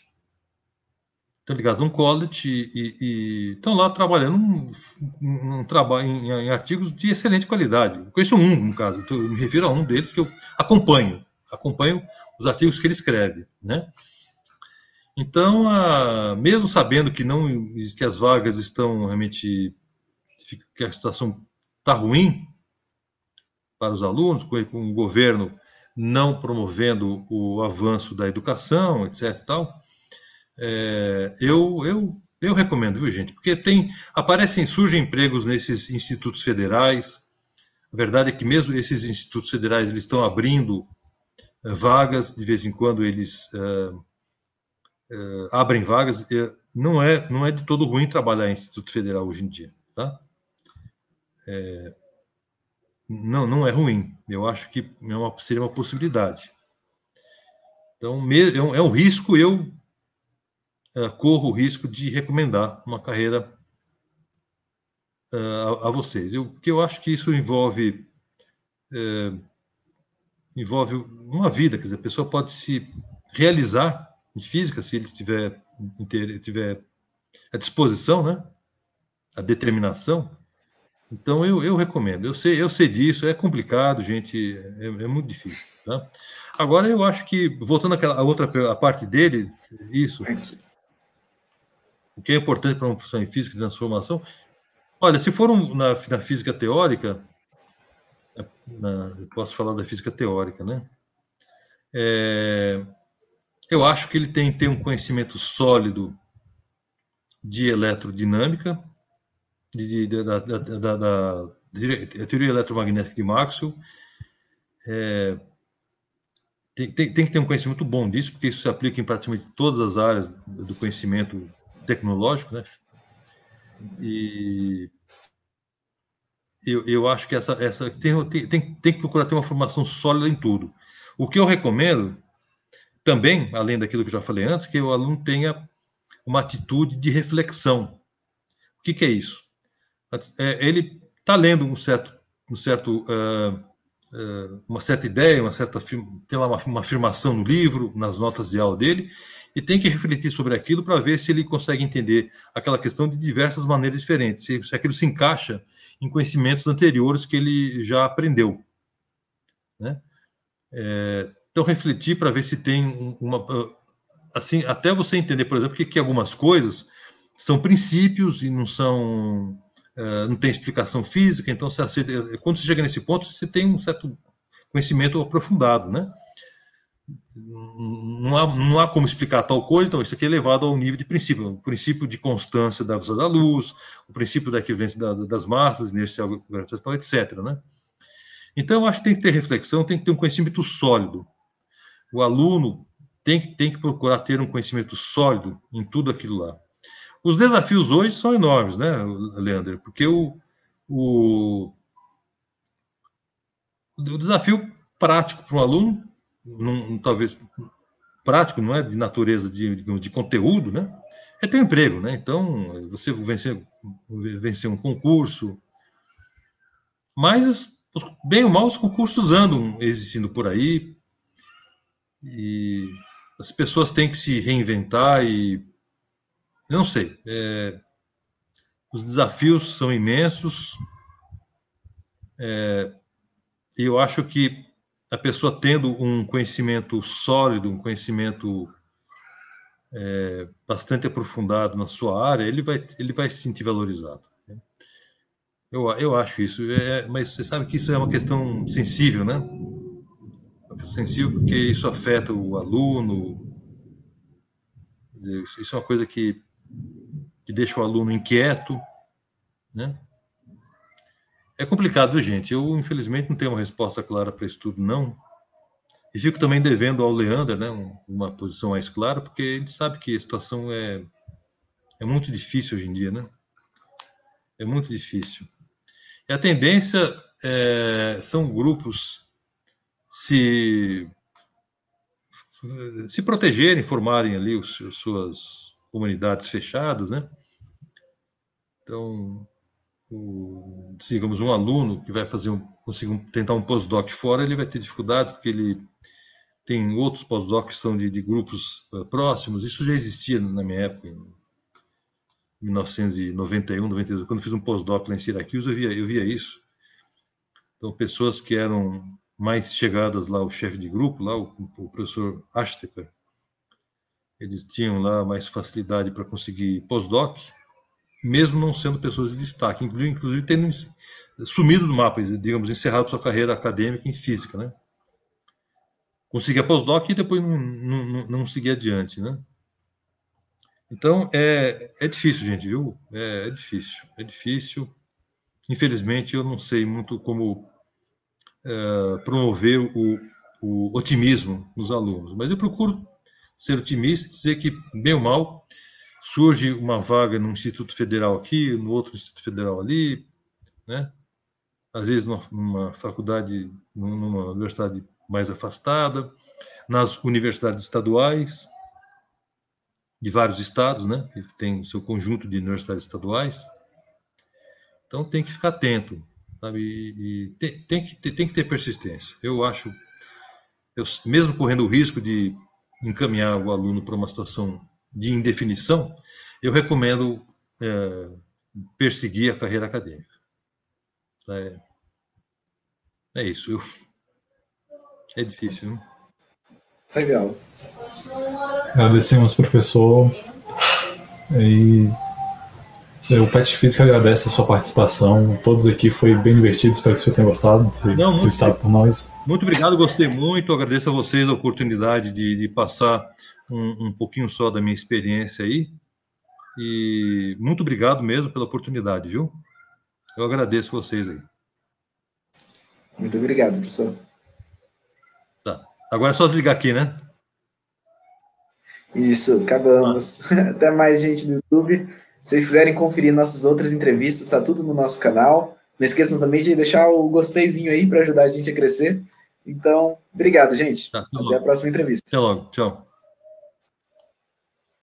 Estão ligados a um college e, e, estão lá trabalhando um, um, um trabalho em, em, artigos de excelente qualidade. Eu conheço um, no caso, eu me refiro a um deles que eu acompanho, acompanho os artigos que ele escreve, né? Então, a, mesmo sabendo que não que as vagas estão realmente que a situação está ruim para os alunos, com, com o governo não promovendo o avanço da educação, etc. tal, é, eu, eu, eu recomendo, viu, gente? Porque tem aparecem, surgem empregos nesses institutos federais. A verdade é que mesmo esses institutos federais eles estão abrindo vagas, de vez em quando eles é, é, abrem vagas. não é não é de todo ruim trabalhar em instituto federal hoje em dia, tá? É, não, não é ruim. Eu acho que é uma, seria uma possibilidade. Então, é um risco. Eu uh, corro o risco de recomendar uma carreira a, a, vocês. Eu, que eu acho que isso envolve envolve uma vida, quer dizer, a pessoa pode se realizar em física se ele tiver tiver a disposição, né? A determinação. Então eu, eu recomendo. Eu sei eu sei disso. É complicado, gente. É, é muito difícil. Tá? Agora eu acho que voltando àquela a outra a parte dele, isso. O que é importante para uma profissão em física de transformação? Olha, se for um, na, na, física teórica, eu posso falar da física teórica, né? É, eu acho que ele tem que ter um conhecimento sólido de eletrodinâmica, de, de, da, da, da, da, teoria eletromagnética de Maxwell. É, tem, tem, tem, que ter um conhecimento bom disso, porque isso se aplica em praticamente todas as áreas do conhecimento tecnológico, né? E eu, eu acho que essa, essa tem, tem, tem que procurar ter uma formação sólida em tudo. O que eu recomendo, também, além daquilo que eu já falei antes, que o aluno tenha uma atitude de reflexão. O que, que é isso? É, ele está lendo um certo, um certo, uh, uh, uma certa ideia, uma certa tem lá uma, uma afirmação no livro, nas notas de aula dele, e tem que refletir sobre aquilo para ver se ele consegue entender aquela questão de diversas maneiras diferentes, se, se aquilo se encaixa em conhecimentos anteriores que ele já aprendeu. Né? É, então, refletir para ver se tem uma. Assim, até você entender, por exemplo, que, que algumas coisas são princípios e não são. Uh, não tem explicação física, então você aceita, quando você chega nesse ponto, você tem um certo conhecimento aprofundado, né? Não há, não há como explicar tal coisa, então isso aqui é levado ao nível de princípio, o princípio de constância da velocidade da luz, o princípio da equivalência da, das massas, inercial gravitacional, etc. Né? Então, eu acho que tem que ter reflexão, tem que ter um conhecimento sólido. O aluno tem que, tem que procurar ter um conhecimento sólido em tudo aquilo lá. Os desafios hoje são enormes, né, Leandro? Porque o, o, o desafio prático para um aluno, talvez prático, não é de natureza de, de conteúdo, né? É um emprego, né? Então, você vencer, vencer um concurso. Mas, bem ou mal, os concursos andam existindo por aí. E as pessoas têm que se reinventar e. Eu não sei. É, os desafios são imensos. É, eu acho que a pessoa tendo um conhecimento sólido, um conhecimento é, bastante aprofundado na sua área, ele vai, ele vai se sentir valorizado. Né? Eu, eu acho isso, é, mas você sabe que isso é uma questão sensível, né? Sensível porque isso afeta o aluno. Dizer, isso é uma coisa que, que deixa o aluno inquieto, né? É complicado, gente. Eu, infelizmente, não tenho uma resposta clara para isso tudo, não. E fico também devendo ao Leander né, uma posição mais clara, porque ele sabe que a situação é, é muito difícil hoje em dia, né? É muito difícil. E a tendência é, são grupos se se protegerem, formarem ali os, suas comunidades fechadas, né? Então, digamos, um aluno que vai fazer um, conseguir tentar um pós-doc fora, ele vai ter dificuldade porque ele tem outros pós-docs que são de, de grupos uh, próximos. Isso já existia na minha época, em 1991, 92, quando fiz um pós-doc lá em Syracuse, eu via, eu via isso. Então, pessoas que eram mais chegadas lá, o chefe de grupo, lá, o, o professor Ashtaker, eles tinham lá mais facilidade para conseguir pós-doc, mesmo não sendo pessoas de destaque, inclusive, inclusive tendo sumido do mapa, digamos, encerrado sua carreira acadêmica em física, né? Consegui a pós-doc e depois não, não, não segui adiante, né? Então, é, é difícil, gente, viu? É, é difícil, é difícil. Infelizmente, eu não sei muito como é, promover o, o otimismo nos alunos, mas eu procuro ser otimista, dizer que, bem ou mal, surge uma vaga no Instituto Federal aqui, no outro Instituto Federal ali, né? Às vezes numa, numa faculdade, numa universidade mais afastada, nas universidades estaduais de vários estados, né? Que tem seu conjunto de universidades estaduais. Então tem que ficar atento, sabe? E, e tem, tem, que ter, tem que ter persistência. Eu acho, eu, mesmo correndo o risco de encaminhar o aluno para uma situação de indefinição, eu recomendo é, perseguir a carreira acadêmica. É, é isso. Eu, é difícil. Hein? Legal. Agradecemos, professor. E o Pet Física agradece a sua participação. Todos aqui foi bem divertido. Espero que o senhor tenha gostado de ter estado por nós. Muito obrigado, gostei muito. Agradeço a vocês a oportunidade de, de passar um, um pouquinho só da minha experiência aí. E muito obrigado mesmo pela oportunidade, viu? Eu agradeço vocês aí. Muito obrigado, professor. Tá. Agora é só desligar aqui, né? Isso, acabamos. Ah. Até mais, gente do YouTube. Se vocês quiserem conferir nossas outras entrevistas, está tudo no nosso canal. Não esqueçam também de deixar o gosteizinho aí para ajudar a gente a crescer. Então, obrigado, gente. Tá, Até logo. a próxima entrevista. Até logo. Tchau.